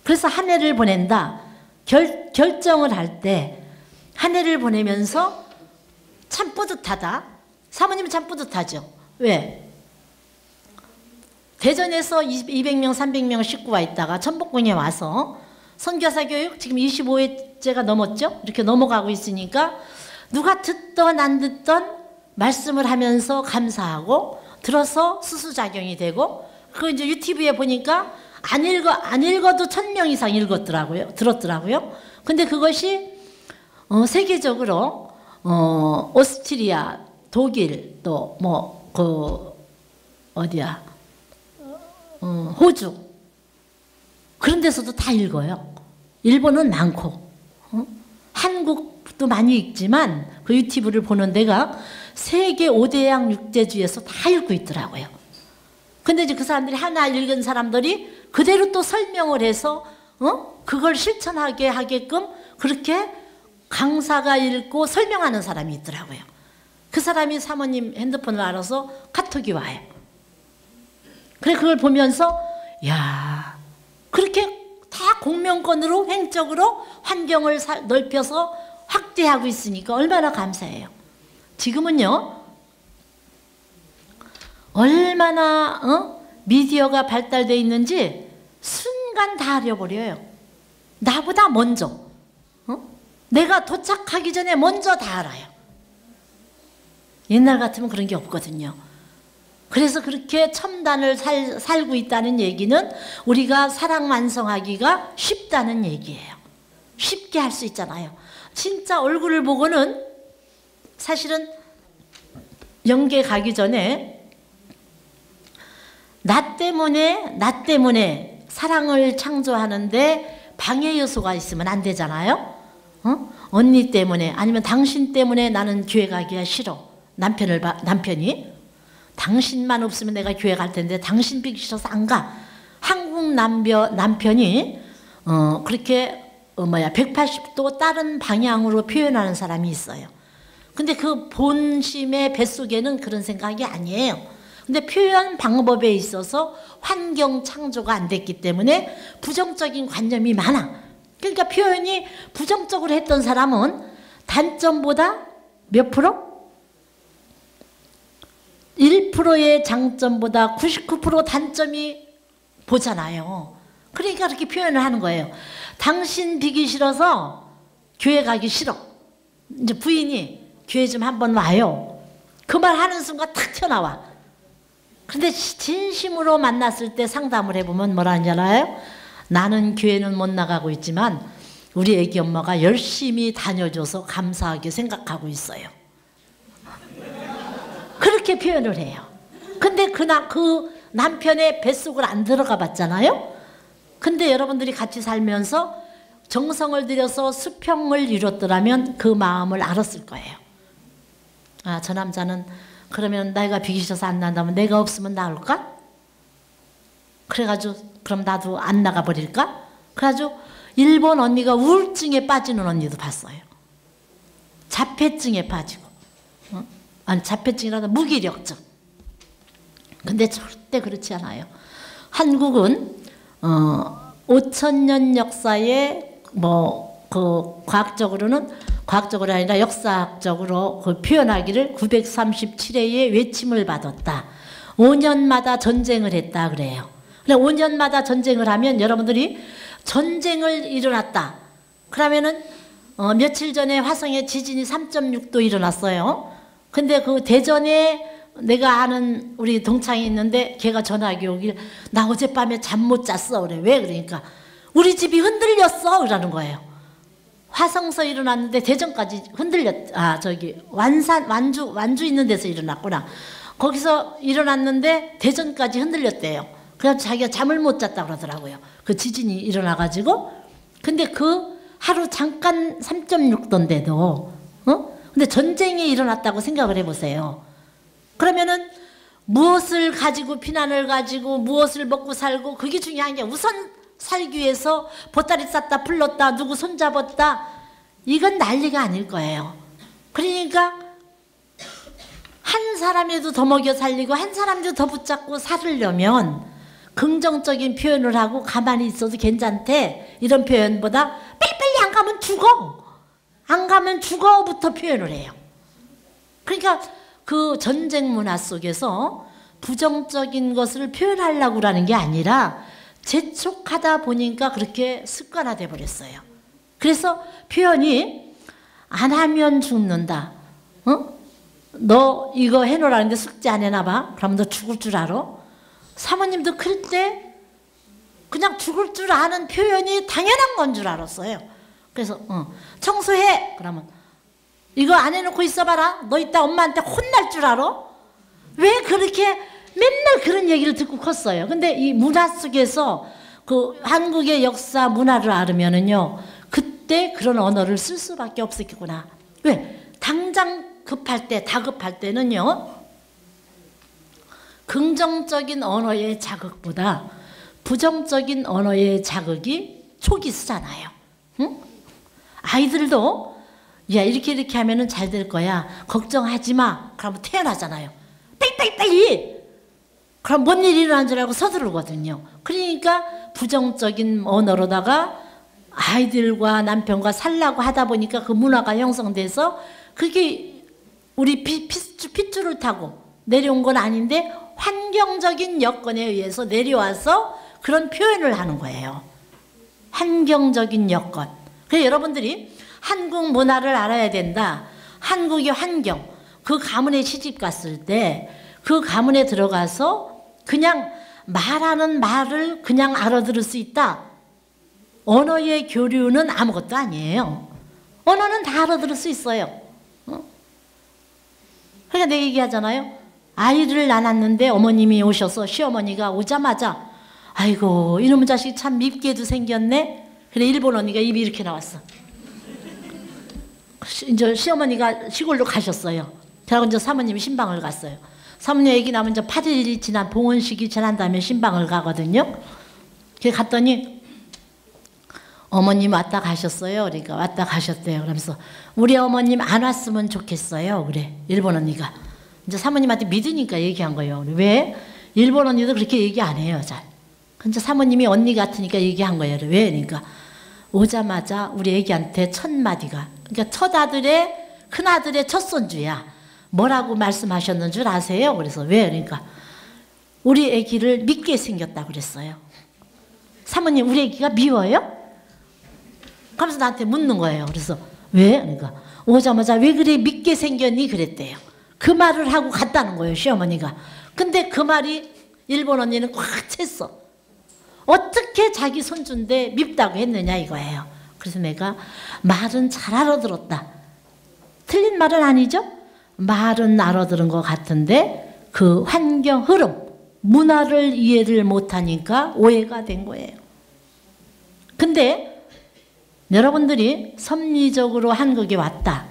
그래서 한 해를 보낸다. 결, 결정을 할 때 한 해를 보내면서 참 뿌듯하다. 사모님은 참 뿌듯하죠. 왜? 대전에서 200명, 300명 식구가 있다가 천복궁에 와서 선교사 교육 지금 25회째가 넘었죠? 이렇게 넘어가고 있으니까 누가 듣던 안 듣던 말씀을 하면서 감사하고 들어서 수수작용이 되고 그 이제 유튜브에 보니까 안 읽어 안 읽어도 천 명 이상 읽었더라고요. 들었더라고요. 근데 그것이 어, 세계적으로 어, 오스트리아, 독일 또 뭐 그 어디야 어, 호주 그런 데서도 다 읽어요. 일본은 많고 어? 한국도 많이 읽지만 그 유튜브를 보는 데가 세계 5대양 육대주에서 다 읽고 있더라고요. 근데 이제 그 사람들이 하나 읽은 사람들이 그대로 또 설명을 해서 어? 그걸 실천하게 하게끔 그렇게 강사가 읽고 설명하는 사람이 있더라고요. 그 사람이 사모님 핸드폰을 알아서 카톡이 와요. 그래 그걸 보면서 야 그렇게 다 공명권으로 횡적으로 환경을 넓혀서 확대하고 있으니까 얼마나 감사해요. 지금은요 얼마나 어? 미디어가 발달돼 있는지 순간 다 알아버려요. 나보다 먼저 어? 내가 도착하기 전에 먼저 다 알아요. 옛날 같으면 그런 게 없거든요. 그래서 그렇게 첨단을 살, 살고 있다는 얘기는 우리가 사랑 완성하기가 쉽다는 얘기예요. 쉽게 할 수 있잖아요. 진짜 얼굴을 보고는 사실은 연계 가기 전에 나 때문에 나 때문에 사랑을 창조하는데 방해 요소가 있으면 안 되잖아요. 어? 언니 때문에 아니면 당신 때문에 나는 교회 가기가 싫어. 남편을 봐, 남편이 당신만 없으면 내가 교회 갈 텐데 당신 비기 싫어서 안 가. 한국 남녀, 남편이 어, 그렇게 어, 뭐야 180도 다른 방향으로 표현하는 사람이 있어요. 근데 그 본심의 뱃속에는 그런 생각이 아니에요. 근데 표현 방법에 있어서 환경 창조가 안 됐기 때문에 부정적인 관념이 많아. 그러니까 표현이 부정적으로 했던 사람은 단점보다 몇 프로? 1%의 장점보다 99% 단점이 보잖아요. 그러니까 그렇게 표현을 하는 거예요. 당신 비기 싫어서 교회 가기 싫어. 이제 부인이 교회 좀 한번 와요. 그 말 하는 순간 탁 튀어나와. 근데 진심으로 만났을 때 상담을 해보면 뭐라 하잖아요? 나는 교회는 못 나가고 있지만 우리 애기 엄마가 열심히 다녀줘서 감사하게 생각하고 있어요. 그렇게 표현을 해요. 근데 그나 그 남편의 뱃속을 안 들어가 봤잖아요. 근데 여러분들이 같이 살면서 정성을 들여서 수평을 이뤘더라면 그 마음을 알았을 거예요. 아, 저 남자는 그러면 내가 비기 싫어서 안 난다면 내가 없으면 나올까? 그래가지고 그럼 나도 안 나가 버릴까? 그래가지고 일본 언니가 우울증에 빠지는 언니도 봤어요. 자폐증에 빠지고, 어? 아니 자폐증이라도 무기력증. 근데 절대 그렇지 않아요. 한국은 어, 5천 년 역사에 뭐 그 과학적으로는 과학적으로 아니라 역사학적으로 그 표현하기를 937회의 외침을 받았다. 5년마다 전쟁을 했다 그래요. 근데 5년마다 전쟁을 하면 여러분들이 전쟁을 일어났다. 그러면은 어, 며칠 전에 화성에 지진이 3.6도 일어났어요. 근데 그 대전에 내가 아는 우리 동창이 있는데 걔가 전화기 오길 나 어젯밤에 잠 못 잤어 그래 왜 그러니까 우리 집이 흔들렸어 그러는 거예요 화성서 일어났는데 대전까지 흔들렸 아 저기 완산 완주 완주 있는 데서 일어났구나. 거기서 일어났는데 대전까지 흔들렸대요. 그래서 자기가 잠을 못 잤다 그러더라고요. 그 지진이 일어나가지고. 근데 그 하루 잠깐 3.6도인데도 어? 근데 전쟁이 일어났다고 생각을 해보세요. 그러면은 무엇을 가지고 피난을 가지고 무엇을 먹고 살고 그게 중요한 게 우선 살기 위해서 보따리 쌌다 풀렀다 누구 손잡았다 이건 난리가 아닐 거예요. 그러니까 한 사람에도 더 먹여 살리고 한 사람도 더 붙잡고 살으려면 긍정적인 표현을 하고 가만히 있어도 괜찮대 이런 표현보다 빨리빨리 안 가면 죽어 안 가면 죽어부터 표현을 해요. 그러니까 그 전쟁 문화 속에서 부정적인 것을 표현하려고 하는 게 아니라 재촉하다 보니까 그렇게 습관화돼 버렸어요. 그래서 표현이 안 하면 죽는다. 어? 너 이거 해놓으라는데 숙제 안 해나 봐. 그럼 너 죽을 줄 알아? 사모님도 클 때 그냥 죽을 줄 아는 표현이 당연한 건 줄 알았어요. 그래서 어, 청소해. 그러면 이거 안 해놓고 있어봐라. 너 이따 엄마한테 혼날 줄 알아? 왜 그렇게 맨날 그런 얘기를 듣고 컸어요. 근데 이 문화 속에서 그 한국의 역사 문화를 알으면은요, 그때 그런 언어를 쓸 수밖에 없었겠구나. 왜? 당장 급할 때, 다급할 때는요, 긍정적인 언어의 자극보다 부정적인 언어의 자극이 촉이 쓰잖아요. 응? 아이들도 야 이렇게 이렇게 하면은 잘 될 거야. 걱정하지 마. 그러면 태어나잖아요. 빨리빨리 빨리. 그럼 뭔 일이 일어난 줄 알고 서두르거든요. 그러니까 부정적인 언어로다가 아이들과 남편과 살라고 하다 보니까 그 문화가 형성돼서 그게 우리 피, 피, 핏줄을 타고 내려온 건 아닌데 환경적인 여건에 의해서 내려와서 그런 표현을 하는 거예요. 환경적인 여건. 그래서 여러분들이 한국 문화를 알아야 된다. 한국의 환경. 그 가문에 시집 갔을 때 그 가문에 들어가서 그냥 말하는 말을 그냥 알아들을 수 있다. 언어의 교류는 아무것도 아니에요. 언어는 다 알아들을 수 있어요. 어? 그러니까 내 얘기하잖아요. 아이를 낳았는데 어머님이 오셔서 시어머니가 오자마자 아이고 이놈의 자식 참 밉게도 생겼네. 그래 일본 언니가 입이 이렇게 나왔어. 이제 시어머니가 시골로 가셨어요. 그러고 이제 사모님이 신방을 갔어요. 애기 나면 이제 8일이 지난 봉헌식이 지난 다음에 신방을 가거든요. 그 갔더니 어머님 왔다 가셨어요. 그러니까 왔다 가셨대요. 그러면서 우리 어머님 안 왔으면 좋겠어요. 그래 일본 언니가 이제 사모님한테 믿으니까 얘기한 거예요. 왜 일본 언니도 그렇게 얘기 안 해요. 잘. 근데 사모님이 언니 같으니까 얘기한 거예요. 왜 그러니까 오자마자 우리 애기한테 첫 마디가 그러니까 첫 아들의 큰 아들의 첫 손주야. 뭐라고 말씀하셨는 줄 아세요? 그래서 왜 그러니까 우리 애기를 믿게 생겼다 그랬어요. 사모님 우리 애기가 미워요? 그러면서 나한테 묻는 거예요. 그래서 왜? 그러니까 오자마자 왜 그래 믿게 생겼니? 그랬대요. 그 말을 하고 갔다는 거예요. 시어머니가. 근데 그 말이 일본 언니는 꽉 챘어. 어떻게 자기 손주인데 밉다고 했느냐 이거예요. 그래서 내가 말은 잘 알아들었다. 틀린 말은 아니죠? 말은 알아들은 것 같은데 그 환경 흐름, 문화를 이해를 못하니까 오해가 된 거예요. 근데 여러분들이 섭리적으로 한국에 왔다.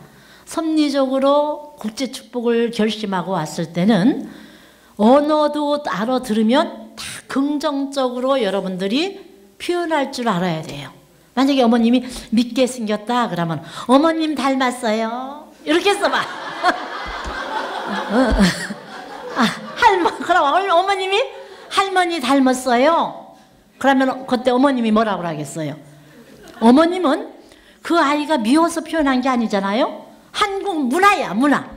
섭리적으로 국제 축복을 결심하고 왔을 때는 언어도 알아들으면 다 긍정적으로 여러분들이 표현할 줄 알아야 돼요. 만약에 어머님이 믿게 생겼다 그러면 어머님 닮았어요. 이렇게 써봐. 아, 할머 그럼 어머님이 할머니 닮았어요. 그러면 그때 어머님이 뭐라고 하겠어요? 어머님은 그 아이가 미워서 표현한 게 아니잖아요. 한국 문화야 문화.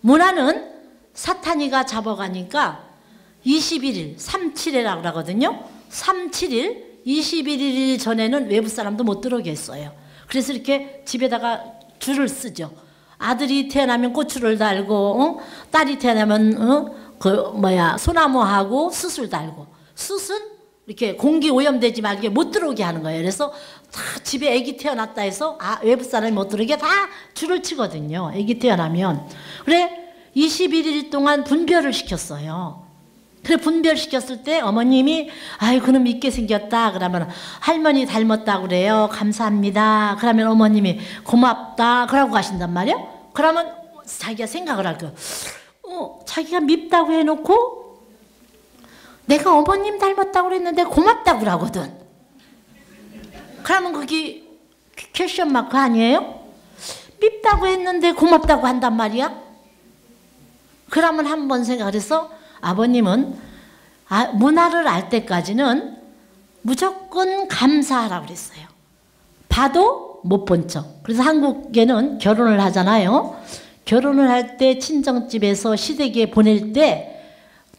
문화는 사탄이가 잡아가니까 21일 37일이라고 그러거든요. 37일 21일 전에는 외부 사람도 못 들어오게 했어요. 그래서 이렇게 집에다가 줄을 쓰죠. 아들이 태어나면 고추를 달고 어? 딸이 태어나면 어? 그 뭐야 소나무하고 숯을 달고 숯은 이렇게 공기 오염되지 말게 못 들어오게 하는 거예요. 그래서 다 집에 아기 태어났다 해서 아, 외부 사람이 못 들어오게 다 줄을 치거든요. 아기 태어나면 그래 21일 동안 분별을 시켰어요. 그래 분별시켰을 때 어머님이 아이 그놈 믿게 생겼다 그러면 할머니 닮았다 그래요 감사합니다 그러면 어머님이 고맙다 그러고 가신단 말이야 그러면 자기가 생각을 할 거야 어, 자기가 밉다고 해놓고 내가 어머님 닮았다고 그랬는데 고맙다고 그러거든 그러면 그게 question mark 아니에요? 밉다고 했는데 고맙다고 한단 말이야 그러면 한 번 생각을 해서 아버님은 아, 문화를 알 때까지는 무조건 감사하라고 그랬어요. 봐도 못 본 척. 그래서 한국에는 결혼을 하잖아요. 결혼을 할 때 친정집에서 시댁에 보낼 때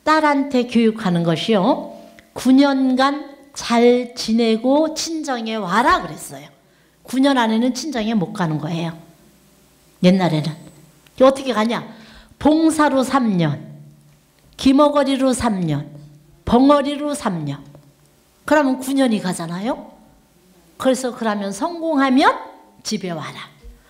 딸한테 교육하는 것이요. 9년간 잘 지내고 친정에 와라 그랬어요. 9년 안에는 친정에 못 가는 거예요. 옛날에는. 어떻게 가냐? 봉사로 3년, 기머거리로 3년, 벙어리로 3년. 그러면 9년이 가잖아요. 그래서 그러면 성공하면 집에 와라.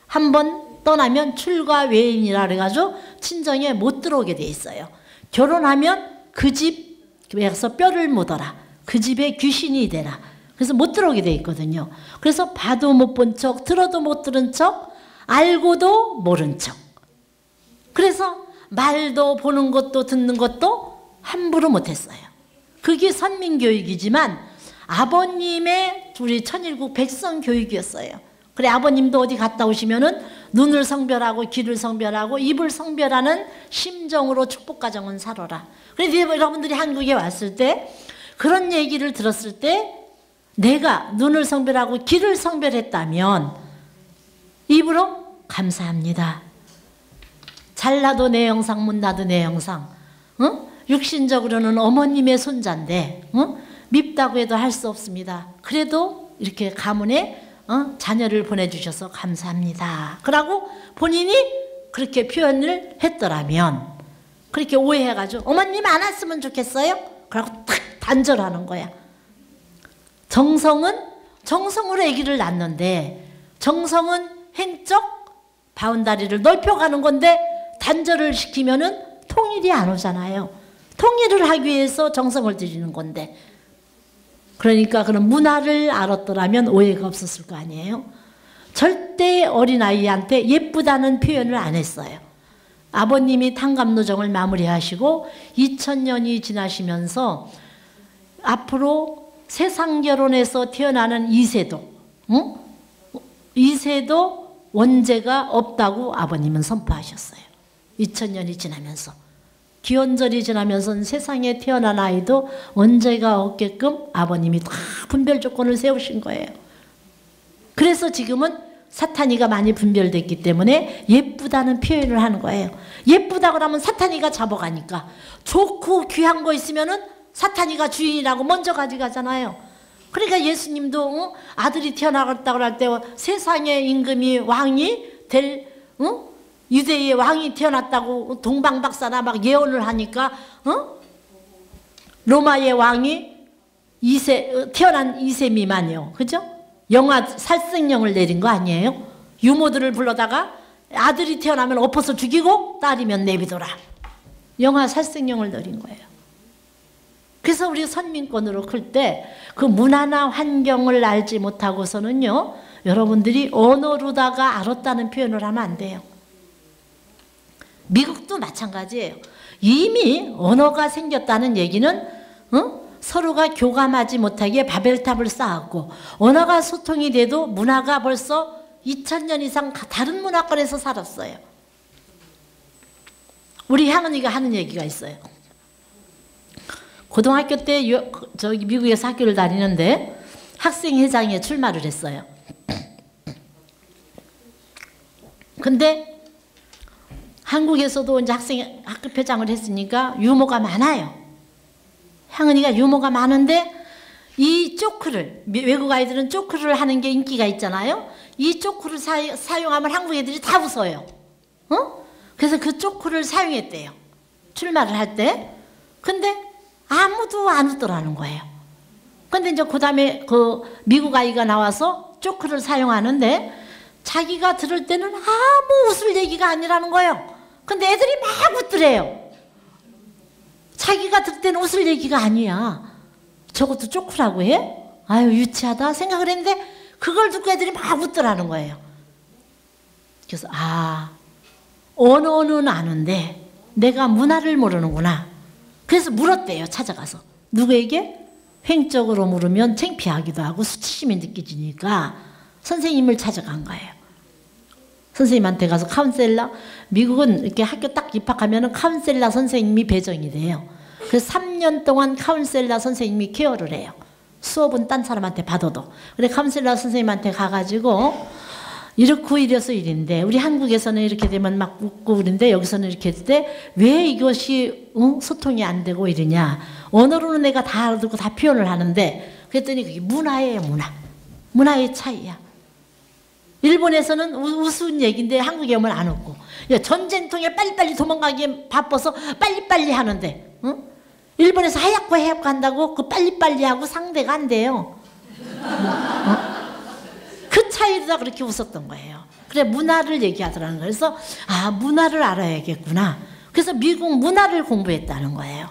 한 번 떠나면 출가 외인이라 그래가지고 친정에 못 들어오게 돼 있어요. 결혼하면 그 집에서 뼈를 묻어라. 그 집에 귀신이 되라. 그래서 못 들어오게 돼 있거든요. 그래서 봐도 못 본 척, 들어도 못 들은 척, 알고도 모른 척. 그래서 말도 보는 것도 듣는 것도 함부로 못했어요. 그게 선민교육이지만 아버님의 우리 천일국 백성 교육이었어요. 그래 아버님도 어디 갔다 오시면은 눈을 성별하고 귀를 성별하고 입을 성별하는 심정으로 축복 가정은 살아라. 그래서 여러분들이 한국에 왔을 때 그런 얘기를 들었을 때 내가 눈을 성별하고 귀를 성별했다면 입으로 감사합니다. 잘나도 내 영상 못나도 내 영상 어? 육신적으로는 어머님의 손자인데 어? 밉다고 해도 할 수 없습니다. 그래도 이렇게 가문에 어? 자녀를 보내주셔서 감사합니다. 그러고 본인이 그렇게 표현을 했더라면 그렇게 오해해가지고 어머님 안 왔으면 좋겠어요? 그러고 탁 단절하는 거야. 정성은 정성으로 아기를 낳는데 정성은 행적 바운다리를 넓혀가는 건데 단절을 시키면은 통일이 안 오잖아요. 통일을 하기 위해서 정성을 들이는 건데. 그러니까 그런 문화를 알았더라면 오해가 없었을 거 아니에요. 절대 어린아이한테 예쁘다는 표현을 안 했어요. 아버님이 탕감노정을 마무리하시고 2000년이 지나시면서 앞으로 세상 결혼에서 태어나는 이세도, 응? 이세도 원죄가 없다고 아버님은 선포하셨어요. 2000년이 지나면서. 기원절이 지나면서 세상에 태어난 아이도 원죄가 없게끔 아버님이 다 분별 조건을 세우신 거예요. 그래서 지금은 사탄이가 많이 분별됐기 때문에 예쁘다는 표현을 하는 거예요. 예쁘다 그러면 사탄이가 잡아가니까 좋고 귀한 거 있으면은 사탄이가 주인이라고 먼저 가져가잖아요. 그러니까 예수님도 어? 아들이 태어나갔다고 할 때 세상의 임금이 왕이 될 어? 유대의 왕이 태어났다고 동방박사나 막 예언을 하니까 어? 로마의 왕이 이세 어, 태어난 이세 미만이요. 그죠? 영아 살생령을 내린 거 아니에요? 유모들을 불러다가 아들이 태어나면 엎어서 죽이고 딸이면 내비둬라. 영아 살생령을 내린 거예요. 그래서 우리 선민권으로 클 때 그 문화나 환경을 알지 못하고서는요, 여러분들이 언어로다가 알았다는 표현을 하면 안 돼요. 미국도 마찬가지예요. 이미 언어가 생겼다는 얘기는 어? 서로가 교감하지 못하게 바벨탑을 쌓았고 언어가 소통이 돼도 문화가 벌써 2000년 이상 다른 문화권에서 살았어요. 우리 향은이가 하는 얘기가 있어요. 고등학교 때 저기 미국에서 학교를 다니는데 학생회장에 출마를 했어요. 근데 한국에서도 이제 학생 학급회장을 했으니까 유머가 많아요. 향은이가 유머가 많은데 이 쪼크를 외국 아이들은 쪼크를 하는 게 인기가 있잖아요. 이 쪼크를 사, 용하면 한국 애들이 다 웃어요. 어? 그래서 그 쪼크를 사용했대요. 출마를 할 때. 근데 아무도 안 웃더라는 거예요. 근데 이제 그 다음에 그 미국 아이가 나와서 쪼크를 사용하는데 자기가 들을 때는 아무 웃을 얘기가 아니라는 거예요. 근데 애들이 막 웃더래요. 자기가 들을 때는 웃을 얘기가 아니야. 저것도 쪼크라고 해? 아유, 유치하다 생각을 했는데 그걸 듣고 애들이 막 웃더라는 거예요. 그래서, 아, 언어는 아는데 내가 문화를 모르는구나. 그래서 물었대요, 찾아가서. 누구에게? 횡적으로 물으면 창피하기도 하고 수치심이 느껴지니까 선생님을 찾아간 거예요. 선생님한테 가서 카운셀러 미국은 이렇게 학교 딱 입학하면은 카운셀러 선생님이 배정이 돼요. 그래서 3년 동안 카운셀러 선생님이 care를 해요. 수업은 딴 사람한테 받아도. 그래 카운셀러 선생님한테 가가지고 이렇고 이래서 일인데 우리 한국에서는 이렇게 되면 막 웃고 그런데 여기서는 이렇게 했을 때 왜 이것이 어? 소통이 안 되고 이러냐 언어로는 내가 다 알아듣고 다 표현을 하는데 그랬더니 그게 문화예요 문화 문화의 차이야 일본에서는 우스운 얘기인데 한국에 오면 안 웃고. 전쟁통에 빨리빨리 도망가기에 바빠서 빨리빨리 하는데 응? 일본에서 하얗고 하얗고 한다고 그 빨리빨리 하고 상대가 안 돼요. 어? 그 차이로다 그렇게 웃었던 거예요. 그래 문화를 얘기하더라는 거예요. 그래서 아 문화를 알아야겠구나. 그래서 미국 문화를 공부했다는 거예요.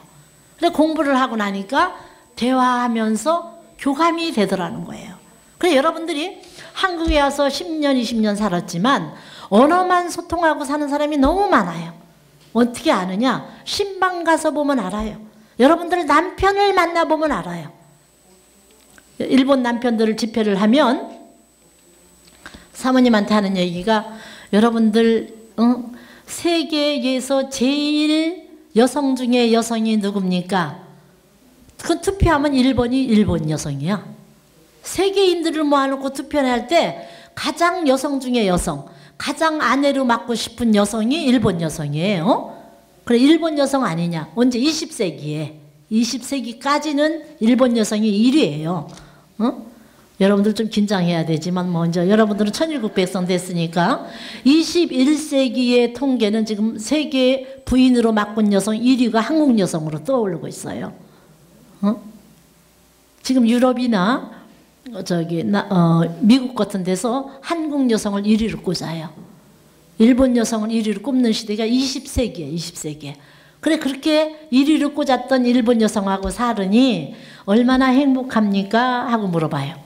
그래 공부를 하고 나니까 대화하면서 교감이 되더라는 거예요. 그래 여러분들이 한국에 와서 10년, 20년 살았지만 언어만 소통하고 사는 사람이 너무 많아요. 어떻게 아느냐? 신방 가서 보면 알아요. 여러분들 남편을 만나보면 알아요. 일본 남편들을 집회를 하면 사모님한테 하는 얘기가 여러분들 어? 세계에서 제일 여성 중에 여성이 누굽니까? 그 투표하면 일본이 일본 여성이야. 세계인들을 모아놓고 투표를 할때 가장 여성 중에 여성, 가장 아내로 맡고 싶은 여성이 일본 여성이에요. 그래 일본 여성 아니냐? 언제 20세기에 20세기까지는 일본 여성이 1위예요. 어? 여러분들 좀 긴장해야 되지만 먼저 여러분들은 천일국 백성 됐으니까 21세기의 통계는 지금 세계 부인으로 맡은 여성 1위가 한국 여성으로 떠오르고 있어요. 어? 지금 유럽이나 어, 저기 나, 어, 미국 같은 데서 한국 여성을 1위로 꼽아요. 일본 여성을 1위로 꼽는 시대가 20세기에 20세기에. 그래 그렇게 1위를 꽂았던 일본 여성하고 살으니 얼마나 행복합니까? 하고 물어봐요.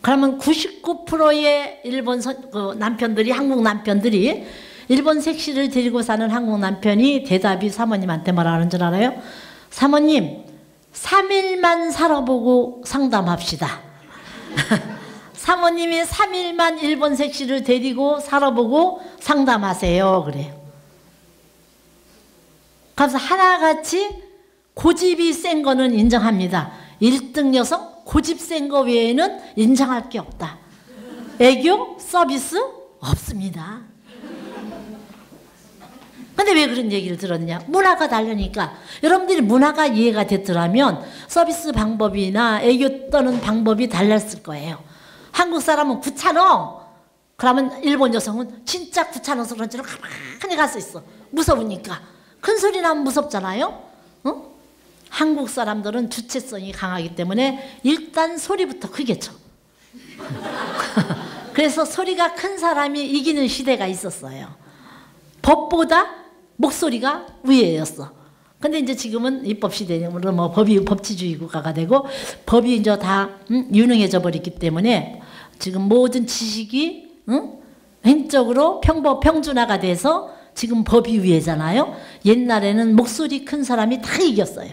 그러면 99%의 일본 선, 그 남편들이 한국 남편들이 일본 색시를 데리고 사는 한국 남편이 대답이 사모님한테 뭐라 하는 줄 알아요? 사모님 3일만 살아보고 상담합시다. 사모님이 3일만 일본 색시를 데리고 살아보고 상담하세요. 그래요. 그래서 하나같이 고집이 센 거는 인정합니다. 1등 여성 고집 센 거 외에는 인정할 게 없다. 애교 서비스 없습니다. 근데 왜 그런 얘기를 들었냐? 문화가 다르니까. 여러분들이 문화가 이해가 됐더라면 서비스 방법이나 애교 떠는 방법이 달랐을 거예요. 한국 사람은 귀찮어. 그러면 일본 여성은 진짜 귀찮아서 그런지 가만히 가서 있어. 무서우니까. 큰 소리 나면 무섭잖아요. 어? 한국 사람들은 주체성이 강하기 때문에 일단 소리부터 크게 쳐. 그래서 소리가 큰 사람이 이기는 시대가 있었어요. 법보다 목소리가 우위였어. 근데 이제 지금은 입법 시대로 뭐 법이 법치주의 국가가 되고 법이 이제 다 음, 유능해져 버렸기 때문에 지금 모든 지식이 응? 행적으로 평법 평준화가 돼서 지금 법이 위에잖아요. 옛날에는 목소리 큰 사람이 다 이겼어요.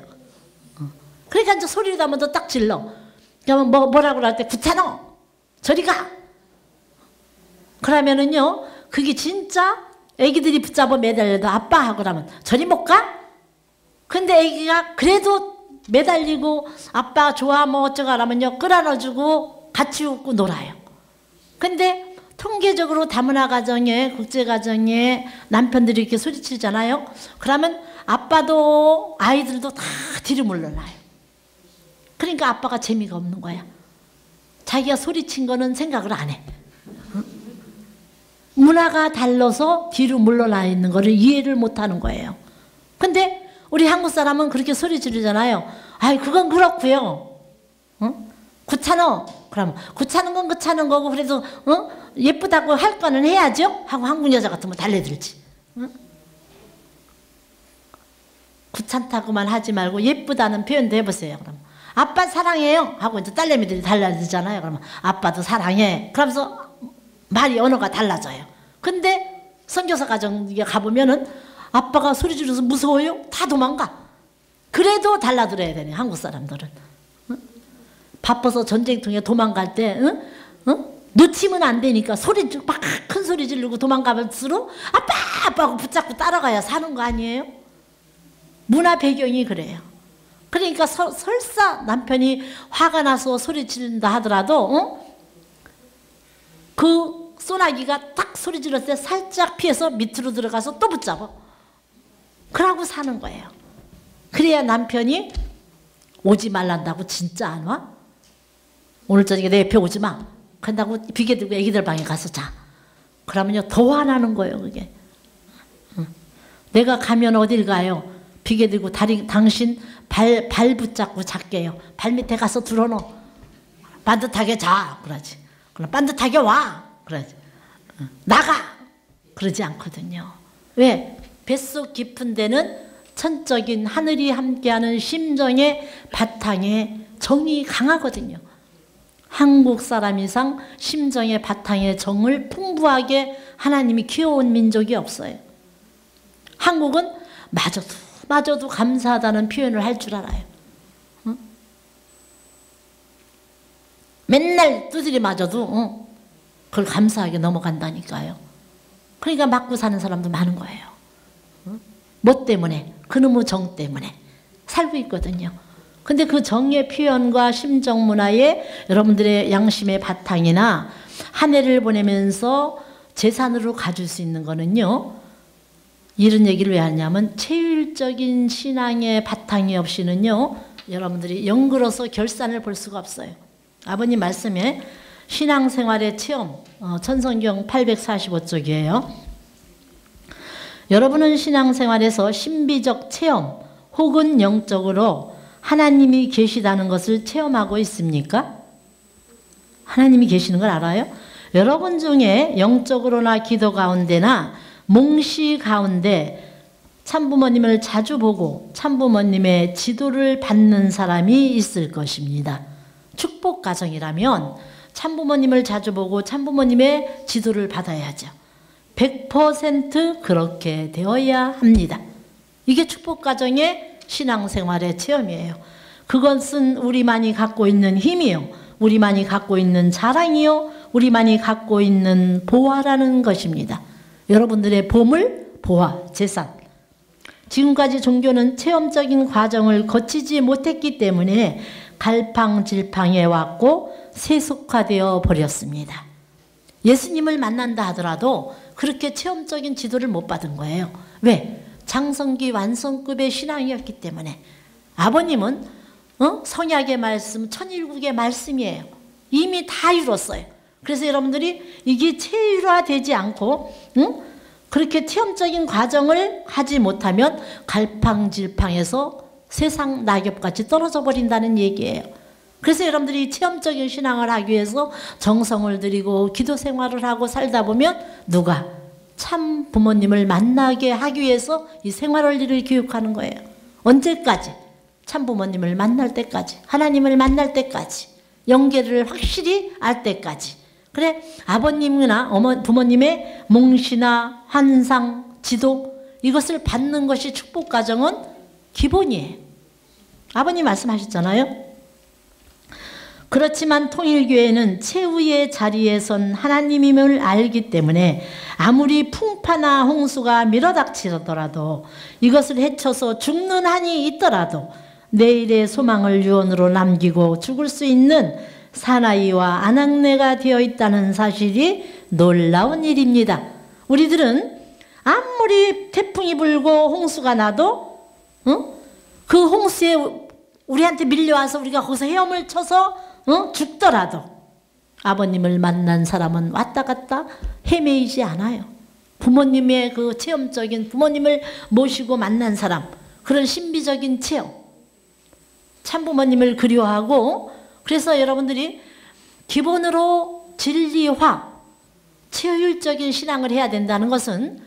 그러니까 이제 소리를 하면 딱 질러. 그러면 뭐 뭐라고 할때 귀찮아. 저리 가. 그러면은요. 그게 진짜 애기들이 붙잡아 매달려도 아빠 하고 그러면 저리 못 가? 근데 애기가 그래도 매달리고 아빠 좋아 뭐 어쩌고 하면요 끌어안아주고 같이 웃고 놀아요. 근데 통계적으로 다문화 가정에 국제 가정에 남편들이 이렇게 소리치잖아요. 그러면 아빠도 아이들도 다 뒤로 물러나요. 그러니까 아빠가 재미가 없는 거야. 자기가 소리친 거는 생각을 안 해. 문화가 달라서 뒤로 물러나 있는 거를 이해를 못 하는 거예요. 근데 우리 한국 사람은 그렇게 소리 지르잖아요. 아이, 그건 그렇고요. 어? 귀찮어. 그럼 귀찮은 건 귀찮은 거고 그래도 어? 예쁘다고 할 거는 해야죠. 하고 한국 여자 같으면 달래들지. 어? 귀찮다고만 하지 말고 예쁘다는 표현도 해보세요. 그럼 아빠 사랑해요 하고 이제 딸내미들이 달라지잖아요. 그러면 아빠도 사랑해. 그러면서 말이 언어가 달라져요. 근데 선교사 가정에 가보면은 아빠가 소리 지르서 무서워요? 다 도망가. 그래도 달라들어야 되네 한국 사람들은. 응? 바빠서 전쟁통에 도망갈 때 응? 응? 놓치면 안 되니까 소리 막큰 소리 지르고 도망가면서로 아빠 아빠하고 붙잡고 따라가야 사는 거 아니에요? 문화 배경이 그래요. 그러니까 서, 설사 남편이 화가 나서 소리 지른다 하더라도 어? 그 소나기가 딱 소리 질렀을 때 살짝 피해서 밑으로 들어가서 또 붙잡아. 그러고 사는 거예요. 그래야 남편이 오지 말란다고 진짜 안 와? 오늘 저녁에 내 옆에 오지 마. 그런다고 비계 들고 애기들 방에 가서 자. 그러면요 더 화나는 거예요 그게. 내가 가면 어딜 가요? 비계 들고 다리 당신 발, 발 붙잡고 잘게요. 발 밑에 가서 들어놓. 반듯하게 자. 그러지. 그럼 반듯하게 와. 그러지. 나가. 그러지 않거든요. 왜? 뱃속 깊은 데는 천적인 하늘이 함께하는 심정의 바탕에 정이 강하거든요. 한국 사람 이상 심정의 바탕에 정을 풍부하게 하나님이 키워온 민족이 없어요. 한국은 마저도 마저도 감사하다는 표현을 할 줄 알아요. 응? 맨날 두드리 맞아도 응? 그걸 감사하게 넘어간다니까요. 그러니까 맞고 사는 사람도 많은 거예요. 응? 뭐 때문에? 그놈의 정 때문에 살고 있거든요. 근데 그 정의 표현과 심정 문화에 여러분들의 양심의 바탕이나 한 해를 보내면서 재산으로 가질 수 있는 거는요. 이런 얘기를 왜 하냐면 체율적인 신앙의 바탕이 없이는요. 여러분들이 영글어서 결산을 볼 수가 없어요. 아버님 말씀에 신앙생활의 체험 어, 천성경 845쪽이에요. 여러분은 신앙생활에서 신비적 체험 혹은 영적으로 하나님이 계시다는 것을 체험하고 있습니까? 하나님이 계시는 걸 알아요? 여러분 중에 영적으로나 기도 가운데나 몽시 가운데 참부모님을 자주 보고 참부모님의 지도를 받는 사람이 있을 것입니다. 축복 가정이라면 참부모님을 자주 보고 참부모님의 지도를 받아야죠. 100% 그렇게 되어야 합니다. 이게 축복 가정의 신앙생활의 체험이에요. 그것은 우리만이 갖고 있는 힘이요. 우리만이 갖고 있는 자랑이요. 우리만이 갖고 있는 보화라는 것입니다. 여러분들의 보물, 보화, 재산. 지금까지 종교는 체험적인 과정을 거치지 못했기 때문에 갈팡질팡해 왔고 세속화되어 버렸습니다. 예수님을 만난다 하더라도 그렇게 체험적인 지도를 못 받은 거예요. 왜? 장성기 완성급의 신앙이었기 때문에 아버님은 어? 성약의 말씀, 천일국의 말씀이에요. 이미 다 이뤘어요. 그래서 여러분들이 이게 체율화되지 않고 응? 그렇게 체험적인 과정을 하지 못하면 갈팡질팡해서 세상 낙엽같이 떨어져 버린다는 얘기예요. 그래서 여러분들이 체험적인 신앙을 하기 위해서 정성을 들이고 기도 생활을 하고 살다 보면 누가 참 부모님을 만나게 하기 위해서 이 생활 원리를 교육하는 거예요. 언제까지? 참 부모님을 만날 때까지, 하나님을 만날 때까지, 연계를 확실히 알 때까지. 그래 아버님이나 어머 부모님의 몽시나 환상, 지도 이것을 받는 것이 축복 가정은 기본이에요. 아버님 말씀하셨잖아요. 그렇지만 통일교회는 최후의 자리에 선 하나님임을 알기 때문에 아무리 풍파나 홍수가 밀어닥치더라도 이것을 헤쳐서 죽는 한이 있더라도 내일의 소망을 유언으로 남기고 죽을 수 있는 사나이와 아낙네가 되어 있다는 사실이 놀라운 일입니다. 우리들은 아무리 태풍이 불고 홍수가 나도 어? 그 홍수에 우리한테 밀려와서 우리가 거기서 헤엄을 쳐서 어? 죽더라도 아버님을 만난 사람은 왔다 갔다 헤매이지 않아요. 부모님의 그 체험적인 부모님을 모시고 만난 사람 그런 신비적인 체험 참부모님을 그리워하고 그래서 여러분들이 기본으로 진리화 체율적인 신앙을 해야 된다는 것은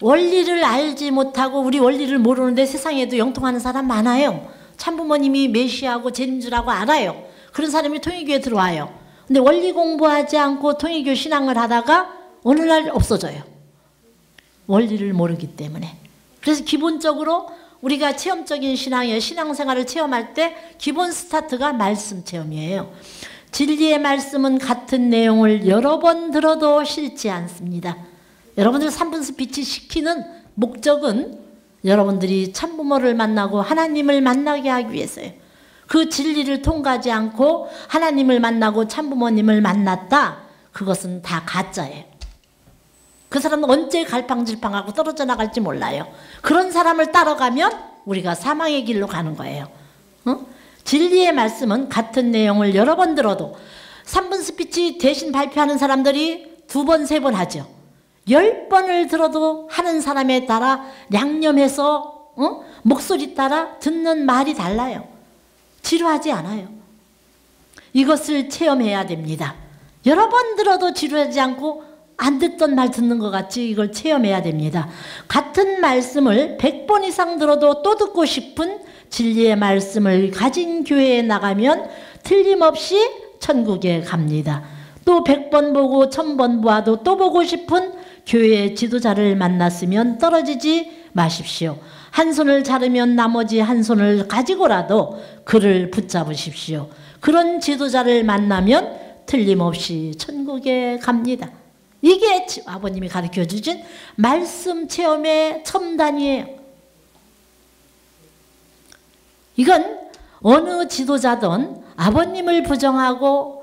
원리를 알지 못하고 우리 원리를 모르는데 세상에도 영통하는 사람 많아요. 참부모님이 메시아고 재림주라고 알아요. 그런 사람이 통일교에 들어와요. 근데 원리 공부하지 않고 통일교 신앙을 하다가 어느 날 없어져요. 원리를 모르기 때문에. 그래서 기본적으로 우리가 체험적인 신앙에 신앙생활을 체험할 때 기본 스타트가 말씀 체험이에요. 진리의 말씀은 같은 내용을 여러 번 들어도 싫지 않습니다. 여러분들 3분 스피치 시키는 목적은 여러분들이 참부모를 만나고 하나님을 만나게 하기 위해서예요. 그 진리를 통과하지 않고 하나님을 만나고 참부모님을 만났다. 그것은 다 가짜예요. 그 사람은 언제 갈팡질팡하고 떨어져 나갈지 몰라요. 그런 사람을 따라가면 우리가 사망의 길로 가는 거예요. 어? 진리의 말씀은 같은 내용을 여러 번 들어도 3분 스피치 대신 발표하는 사람들이 두 번, 세 번 하죠. 열 번을 들어도 하는 사람에 따라 양념해서 어? 목소리 따라 듣는 말이 달라요. 지루하지 않아요. 이것을 체험해야 됩니다. 여러 번 들어도 지루하지 않고 안 듣던 말 듣는 것 같이 이걸 체험해야 됩니다. 같은 말씀을 100번 이상 들어도 또 듣고 싶은 진리의 말씀을 가진 교회에 나가면 틀림없이 천국에 갑니다. 또 100번 보고 1000번 보아도 또 보고 싶은 교회 지도자를 만났으면 떨어지지 마십시오. 한 손을 자르면 나머지 한 손을 가지고라도 그를 붙잡으십시오. 그런 지도자를 만나면 틀림없이 천국에 갑니다. 이게 아버님이 가르쳐 주신 말씀 체험의 첨단이에요. 이건 어느 지도자든 아버님을 부정하고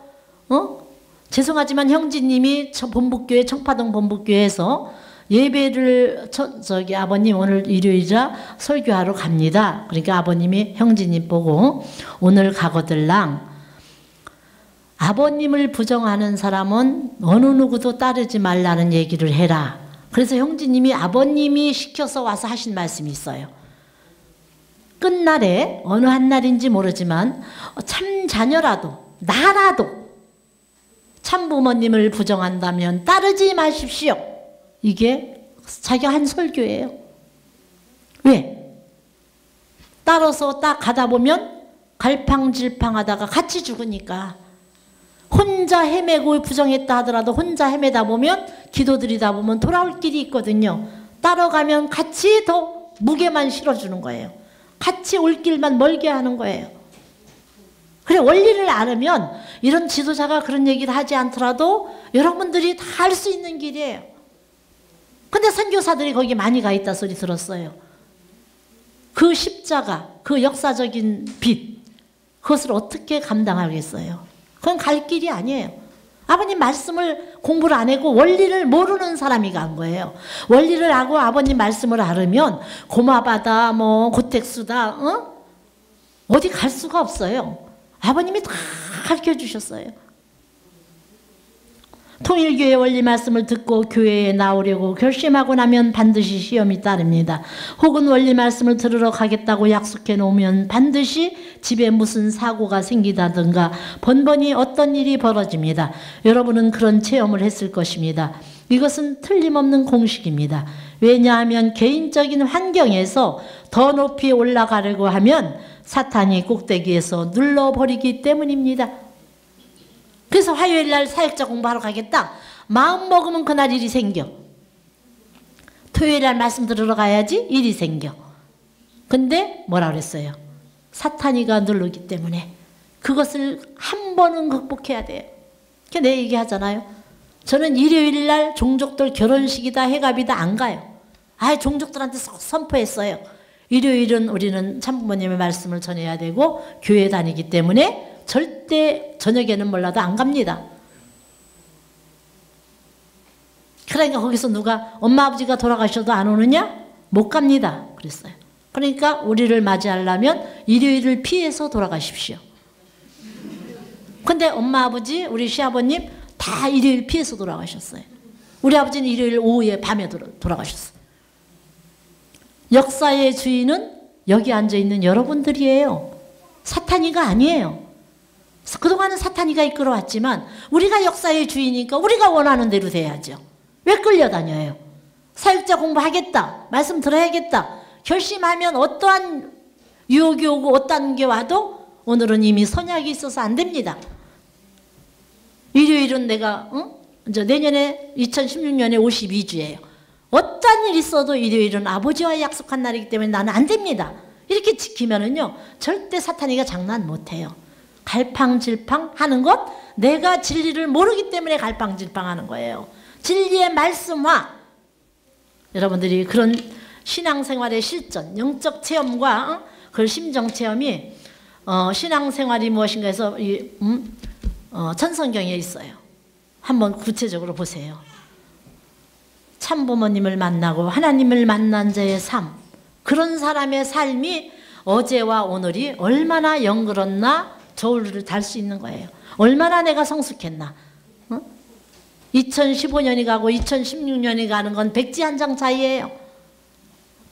어? 죄송하지만 형제님이 본북교회 청파동 본북교회에서 예배를 저, 저기 아버님 오늘 일요일이라 설교하러 갑니다. 그러니까 아버님이 형제님 보고 오늘 가거들랑 아버님을 부정하는 사람은 어느 누구도 따르지 말라는 얘기를 해라. 그래서 형제님이 아버님이 시켜서 와서 하신 말씀이 있어요. 끝날에 어느 한 날인지 모르지만 참 자녀라도 나라도 참 부모님을 부정한다면 따르지 마십시오. 이게 자기가 한 설교예요. 왜? 따라서 딱 가다 보면 갈팡질팡 하다가 같이 죽으니까 혼자 헤매고 부정했다 하더라도 혼자 헤매다 보면 기도드리다 보면 돌아올 길이 있거든요. 따라가면 같이 더 무게만 실어주는 거예요. 같이 올 길만 멀게 하는 거예요. 그래 원리를 알으면 이런 지도자가 그런 얘기를 하지 않더라도 여러분들이 다할수 있는 길이에요. 근데 선교사들이 거기 많이 가 있다 소리 들었어요. 그 십자가, 그 역사적인 빛, 그것을 어떻게 감당하겠어요? 그건 갈 길이 아니에요. 아버님 말씀을 공부를 안 하고 원리를 모르는 사람이 간 거예요. 원리를 하고 아버님 말씀을 알으면 고마바다, 뭐 고택수다, 어? 어디 갈 수가 없어요. 아버님이 다 가르쳐 주셨어요. 통일교회 원리 말씀을 듣고 교회에 나오려고 결심하고 나면 반드시 시험이 따릅니다. 혹은 원리 말씀을 들으러 가겠다고 약속해 놓으면 반드시 집에 무슨 사고가 생기다든가 번번이 어떤 일이 벌어집니다. 여러분은 그런 체험을 했을 것입니다. 이것은 틀림없는 공식입니다. 왜냐하면 개인적인 환경에서 더 높이 올라가려고 하면 사탄이 꼭대기에서 눌러버리기 때문입니다. 그래서 화요일 날 사역자 공부하러 가겠다. 마음 먹으면 그날 일이 생겨. 토요일 날 말씀 들으러 가야지 일이 생겨. 근데 뭐라 그랬어요? 사탄이가 누르기 때문에 그것을 한 번은 극복해야 돼요. 내 얘기하잖아요. 저는 일요일 날 종족들 결혼식이다 해갑이다 안 가요. 아 종족들한테 선포했어요. 일요일은 우리는 참부모님의 말씀을 전해야 되고 교회 다니기 때문에 절대 저녁에는 몰라도 안 갑니다. 그러니까 거기서 누가 엄마 아버지가 돌아가셔도 안 오느냐? 못 갑니다. 그랬어요. 그러니까 우리를 맞이하려면 일요일을 피해서 돌아가십시오. 근데 엄마 아버지 우리 시아버님 다 일요일 피해서 돌아가셨어요. 우리 아버지는 일요일 오후에 밤에 돌아가셨어요. 역사의 주인은 여기 앉아 있는 여러분들이에요. 사탄이가 아니에요. 그동안은 사탄이가 이끌어왔지만 우리가 역사의 주인이니까 우리가 원하는 대로 돼야죠. 왜 끌려다녀요? 사역자 공부하겠다. 말씀 들어야겠다. 결심하면 어떠한 유혹이 오고 어떠한 게 와도 오늘은 이미 선약이 있어서 안 됩니다. 일요일은 내가 응? 이제 내년에 2016년에 52주예요. 어떤 일 있어도 일요일은 아버지와 약속한 날이기 때문에 나는 안 됩니다. 이렇게 지키면은요 절대 사탄이가 장난 못해요. 갈팡질팡 하는 것 내가 진리를 모르기 때문에 갈팡질팡 하는 거예요. 진리의 말씀화 여러분들이 그런 신앙생활의 실전, 영적 체험과 어? 그 심정 체험이 어, 신앙생활이 무엇인가 해서 이, 음, 어, 천성경에 있어요. 한번 구체적으로 보세요. 참부모님을 만나고 하나님을 만난 자의 삶 그런 사람의 삶이 어제와 오늘이 얼마나 영그럽나 저울을 달 수 있는 거예요. 얼마나 내가 성숙했나. 어? 2015년이 가고 2016년이 가는 건 백지 한 장 차이예요.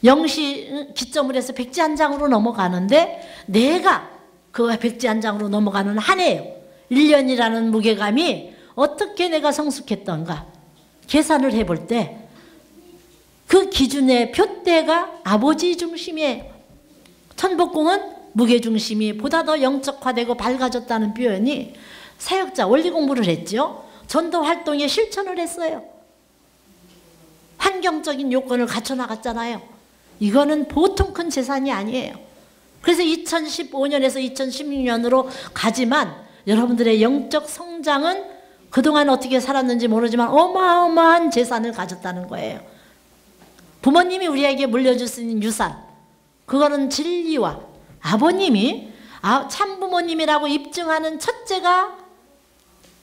영시 기점을 해서 백지 한 장으로 넘어가는데 내가 그 백지 한 장으로 넘어가는 한 해예요. 1년이라는 무게감이 어떻게 내가 성숙했던가 계산을 해볼 때 그 기준의 표대가 아버지 중심이에요. 천복궁은 무게중심이 보다 더 영적화되고 밝아졌다는 표현이 사역자 원리 공부를 했죠. 전도 활동에 실천을 했어요. 환경적인 요건을 갖춰 나갔잖아요. 이거는 보통 큰 재산이 아니에요. 그래서 2015년에서 2016년으로 가지만 여러분들의 영적 성장은 그동안 어떻게 살았는지 모르지만 어마어마한 재산을 가졌다는 거예요. 부모님이 우리에게 물려줄 수 있는 유산, 그거는 진리와 아버님이 아, 참부모님이라고 입증하는 첫째가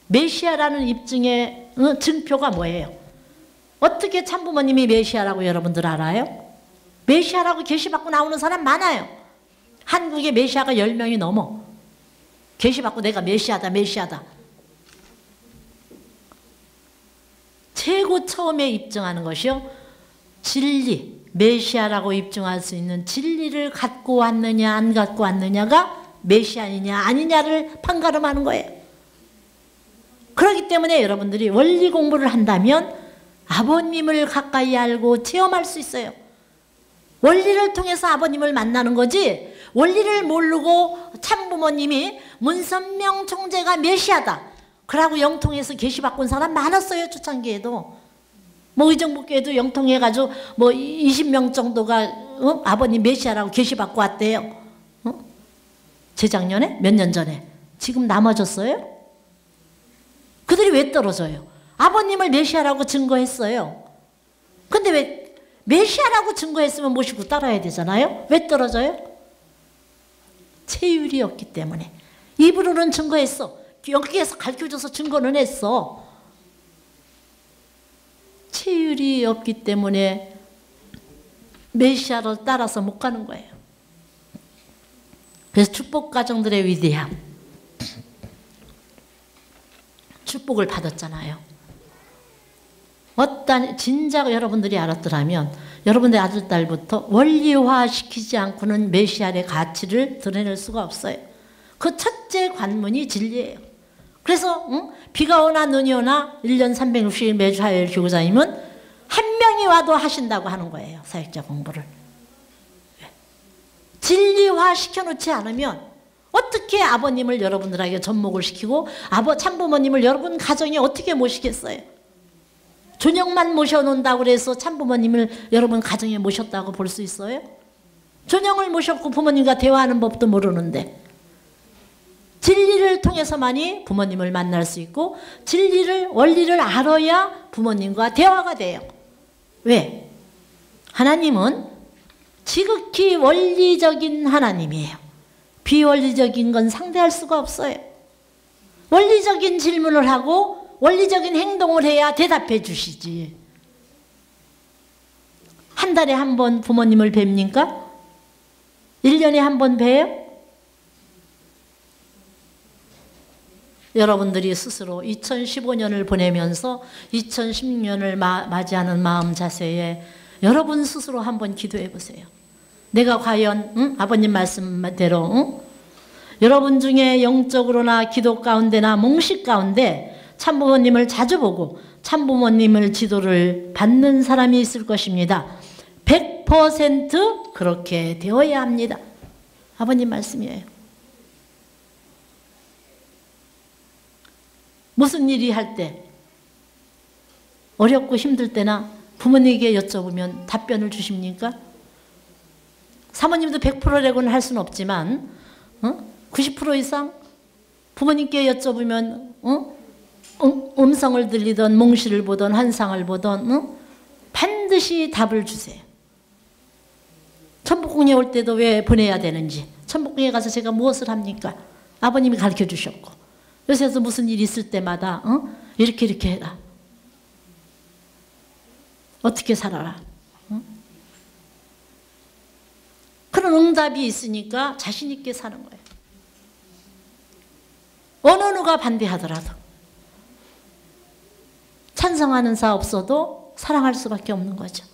메시아라는 입증의 어, 증표가 뭐예요? 어떻게 참부모님이 메시아라고 여러분들 알아요? 메시아라고 계시받고 나오는 사람 많아요. 한국에 메시아가 10명이 넘어. 계시받고 내가 메시아다, 메시아다. 최고 처음에 입증하는 것이요. 진리. 메시아라고 입증할 수 있는 진리를 갖고 왔느냐 안 갖고 왔느냐가 메시아이냐 아니냐를 판가름하는 거예요. 그렇기 때문에 여러분들이 원리 공부를 한다면 아버님을 가까이 알고 체험할 수 있어요. 원리를 통해서 아버님을 만나는 거지 원리를 모르고 참부모님이 문선명 총재가 메시아다. 그러고 영통에서 계시받고 온 사람 많았어요 초창기에도. 뭐 의정부교회도 영통해가지고 뭐 20명 정도가 어? 아버님 메시아라고 계시받고 왔대요. 어? 재작년에? 몇 년 전에. 지금 남아졌어요? 그들이 왜 떨어져요? 아버님을 메시아라고 증거했어요. 근데 왜 메시아라고 증거했으면 모시고 따라야 되잖아요? 왜 떨어져요? 체율이 없기 때문에. 입으로는 증거했어. 여기에서 가르쳐줘서 증거는 했어. 체율이 없기 때문에 메시아를 따라서 못 가는 거예요. 그래서 축복 가정들의 위대함. 축복을 받았잖아요. 어떤 진작 여러분들이 알았더라면 여러분들 아들 딸부터 원리화 시키지 않고는 메시아의 가치를 드러낼 수가 없어요. 그 첫째 관문이 진리예요. 그래서 응? 비가 오나 눈이 오나 1년 360일 매주 화요일 교구장님은 한 명이 와도 하신다고 하는 거예요. 사역자 공부를. 진리화 시켜놓지 않으면 어떻게 아버님을 여러분들에게 접목을 시키고 아버 참부모님을 여러분 가정에 어떻게 모시겠어요? 존영만 모셔놓는다고 그래서 참부모님을 여러분 가정에 모셨다고 볼 수 있어요? 존영을 모셨고 부모님과 대화하는 법도 모르는데 진리를 통해서만이 부모님을 만날 수 있고 진리를 원리를 알아야 부모님과 대화가 돼요. 왜? 하나님은 지극히 원리적인 하나님이에요. 비원리적인 건 상대할 수가 없어요. 원리적인 질문을 하고 원리적인 행동을 해야 대답해 주시지. 한 달에 한 번 부모님을 뵙니까? 1년에 한 번 봬요? 여러분들이 스스로 2015년을 보내면서 2016년을 맞이하는 마음 자세에 여러분 스스로 한번 기도해 보세요. 내가 과연 응? 아버님 말씀대로 응? 여러분 중에 영적으로나 기도 가운데나 몽식 가운데 참부모님을 자주 보고 참부모님을 지도를 받는 사람이 있을 것입니다. 100% 그렇게 되어야 합니다. 아버님 말씀이에요. 무슨 일이 할 때, 어렵고 힘들 때나 부모님에게 여쭤보면 답변을 주십니까? 사모님도 100%라고는 할 수는 없지만, 어? 90% 이상 부모님께 여쭤보면, 어? 음, 성을 들리던 몽시를 보던 환상을 보던 어? 반드시 답을 주세요. 천북궁에 올 때도 왜 보내야 되는지 천북궁에 가서 제가 무엇을 합니까? 아버님이 가르쳐 주셨고 요새서 무슨 일 있을 때마다 어? 이렇게 이렇게 해라. 어떻게 살아라. 어? 그런 응답이 있으니까 자신 있게 사는 거예요. 어느 누가 반대하더라도 찬성하는 사 없어도 사랑할 수밖에 없는 거죠.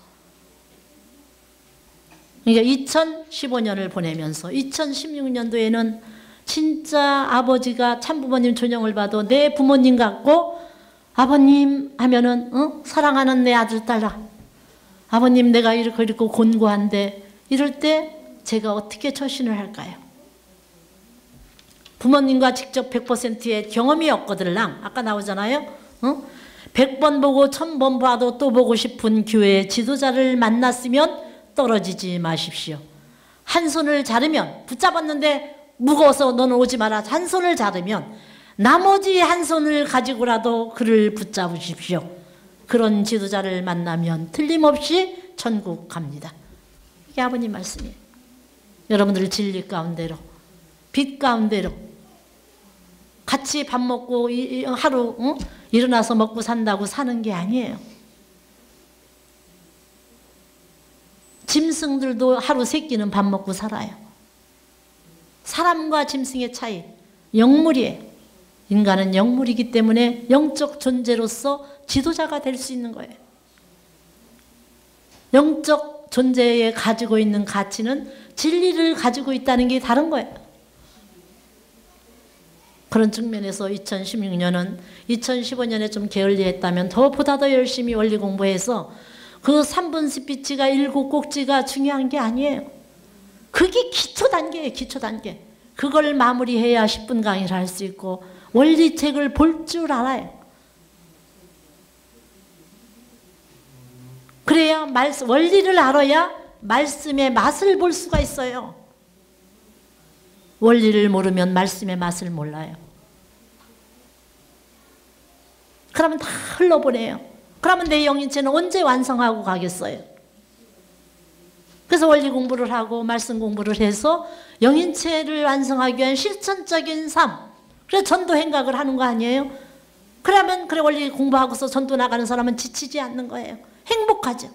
그러니까 2015년을 보내면서 2016년도에는 진짜 아버지가 참부모님 존영을 봐도 내 부모님 같고 아버님 하면은 어? 사랑하는 내 아들 딸아 아버님 내가 이렇게 이렇게 곤고한데 이럴 때 제가 어떻게 처신을 할까요? 부모님과 직접 100%의 경험이 없거들랑 아까 나오잖아요. 어? 100번 보고 1000번 봐도 또 보고 싶은 교회 지도자를 만났으면 떨어지지 마십시오. 한 손을 자르면 붙잡았는데 무거워서 너는 오지 마라. 한 손을 자르면 나머지 한 손을 가지고라도 그를 붙잡으십시오. 그런 지도자를 만나면 틀림없이 천국 갑니다. 이게 아버님 말씀이에요. 여러분들 진리 가운데로, 빛 가운데로 같이 밥 먹고 하루 응? 일어나서 먹고 산다고 사는 게 아니에요. 짐승들도 하루 세 끼는 밥 먹고 살아요. 사람과 짐승의 차이, 영물이에요. 인간은 영물이기 때문에 영적 존재로서 지도자가 될 수 있는 거예요. 영적 존재에 가지고 있는 가치는 진리를 가지고 있다는 게 다른 거예요. 그런 측면에서 2016년은 2015년에 좀 게을리했다면 더 보다 더 열심히 원리 공부해서 그 3분 스피치가 일곱 꼭지가 중요한 게 아니에요. 그게 기초 단계예요, 기초 단계. 그걸 마무리해야 10분 강의를 할 수 있고 원리책을 볼 줄 알아요. 그래야 말씀, 원리를 알아야 말씀의 맛을 볼 수가 있어요. 원리를 모르면 말씀의 맛을 몰라요. 그러면 다 흘러보내요. 그러면 내 영인체는 언제 완성하고 가겠어요? 그래서 원리 공부를 하고 말씀 공부를 해서 영인체를 완성하기 위한 실천적인 삶. 그래서 전도 행각을 하는 거 아니에요? 그러면 그래 원리 공부하고서 전도 나가는 사람은 지치지 않는 거예요. 행복하죠.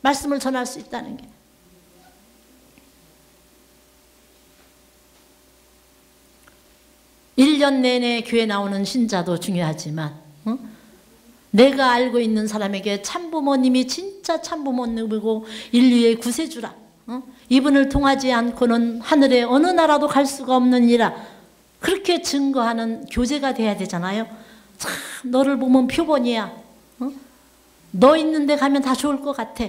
말씀을 전할 수 있다는 게. (1년) 내내 교회 나오는 신자도 중요하지만 어? 내가 알고 있는 사람에게 참부모님이 진짜 참부모님이고 인류의 구세주라 어? 이분을 통하지 않고는 하늘에 어느 나라도 갈 수가 없느니라 그렇게 증거하는 교제가 돼야 되잖아요 참 너를 보면 표본이야 어? 너 있는데 가면 다 좋을 것 같아.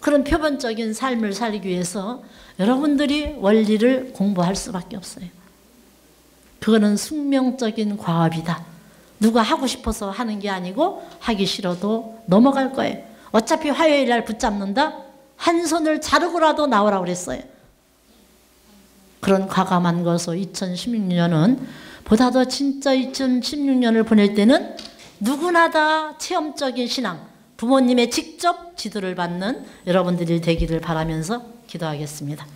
그런 표본적인 삶을 살기 위해서 여러분들이 원리를 공부할 수밖에 없어요. 그거는 숙명적인 과업이다. 누가 하고 싶어서 하는 게 아니고 하기 싫어도 넘어갈 거예요. 어차피 화요일 날 붙잡는다? 한 손을 자르고라도 나오라 그랬어요. 그런 과감한 것으로 2016년은 보다 더 진짜 2016년을 보낼 때는 누구나 다 체험적인 신앙, 부모님의 직접 지도를 받는 여러분들이 되기를 바라면서 기도하겠습니다.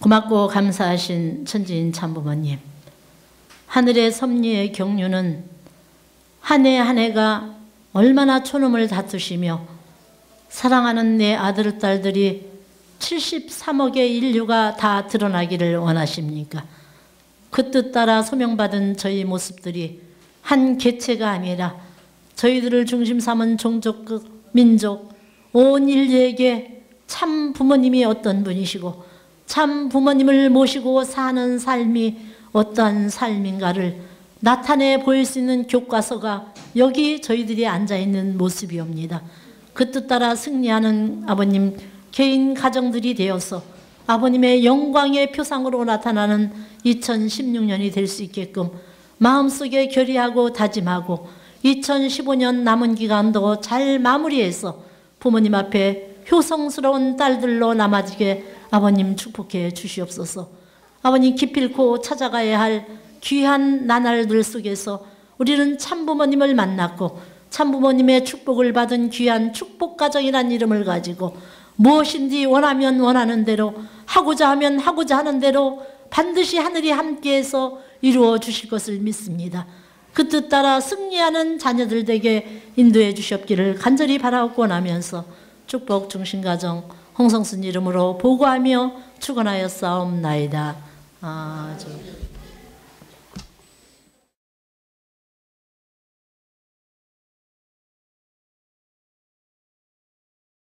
고맙고 감사하신 천지인 참부모님, 하늘의 섭리의 경륜은 한 해 한 해가 얼마나 초놈을 다투시며 사랑하는 내 아들, 딸들이 73억의 인류가 다 드러나기를 원하십니까? 그 뜻 따라 소명받은 저희 모습들이 한 개체가 아니라 저희들을 중심 삼은 종족, 민족, 온 인류에게 참 부모님이 어떤 분이시고 참 부모님을 모시고 사는 삶이 어떠한 삶인가를 나타내 보일 수 있는 교과서가 여기 저희들이 앉아있는 모습이옵니다. 그 뜻 따라 승리하는 아버님 개인 가정들이 되어서 아버님의 영광의 표상으로 나타나는 2016년이 될 수 있게끔 마음속에 결의하고 다짐하고 2015년 남은 기간도 잘 마무리해서 부모님 앞에 효성스러운 딸들로 남아지게 아버님 축복해 주시옵소서. 아버님 기필코 찾아가야 할 귀한 나날들 속에서 우리는 참부모님을 만났고 참부모님의 축복을 받은 귀한 축복가정이란 이름을 가지고 무엇인지 원하면 원하는 대로 하고자 하면 하고자 하는 대로 반드시 하늘이 함께해서 이루어 주실 것을 믿습니다. 그 뜻 따라 승리하는 자녀들 되게 인도해 주셨기를 간절히 바라고 나면서 축복 중심가정 홍성순 이름으로 보고하며 축원하여 싸움나이다. 아, 저.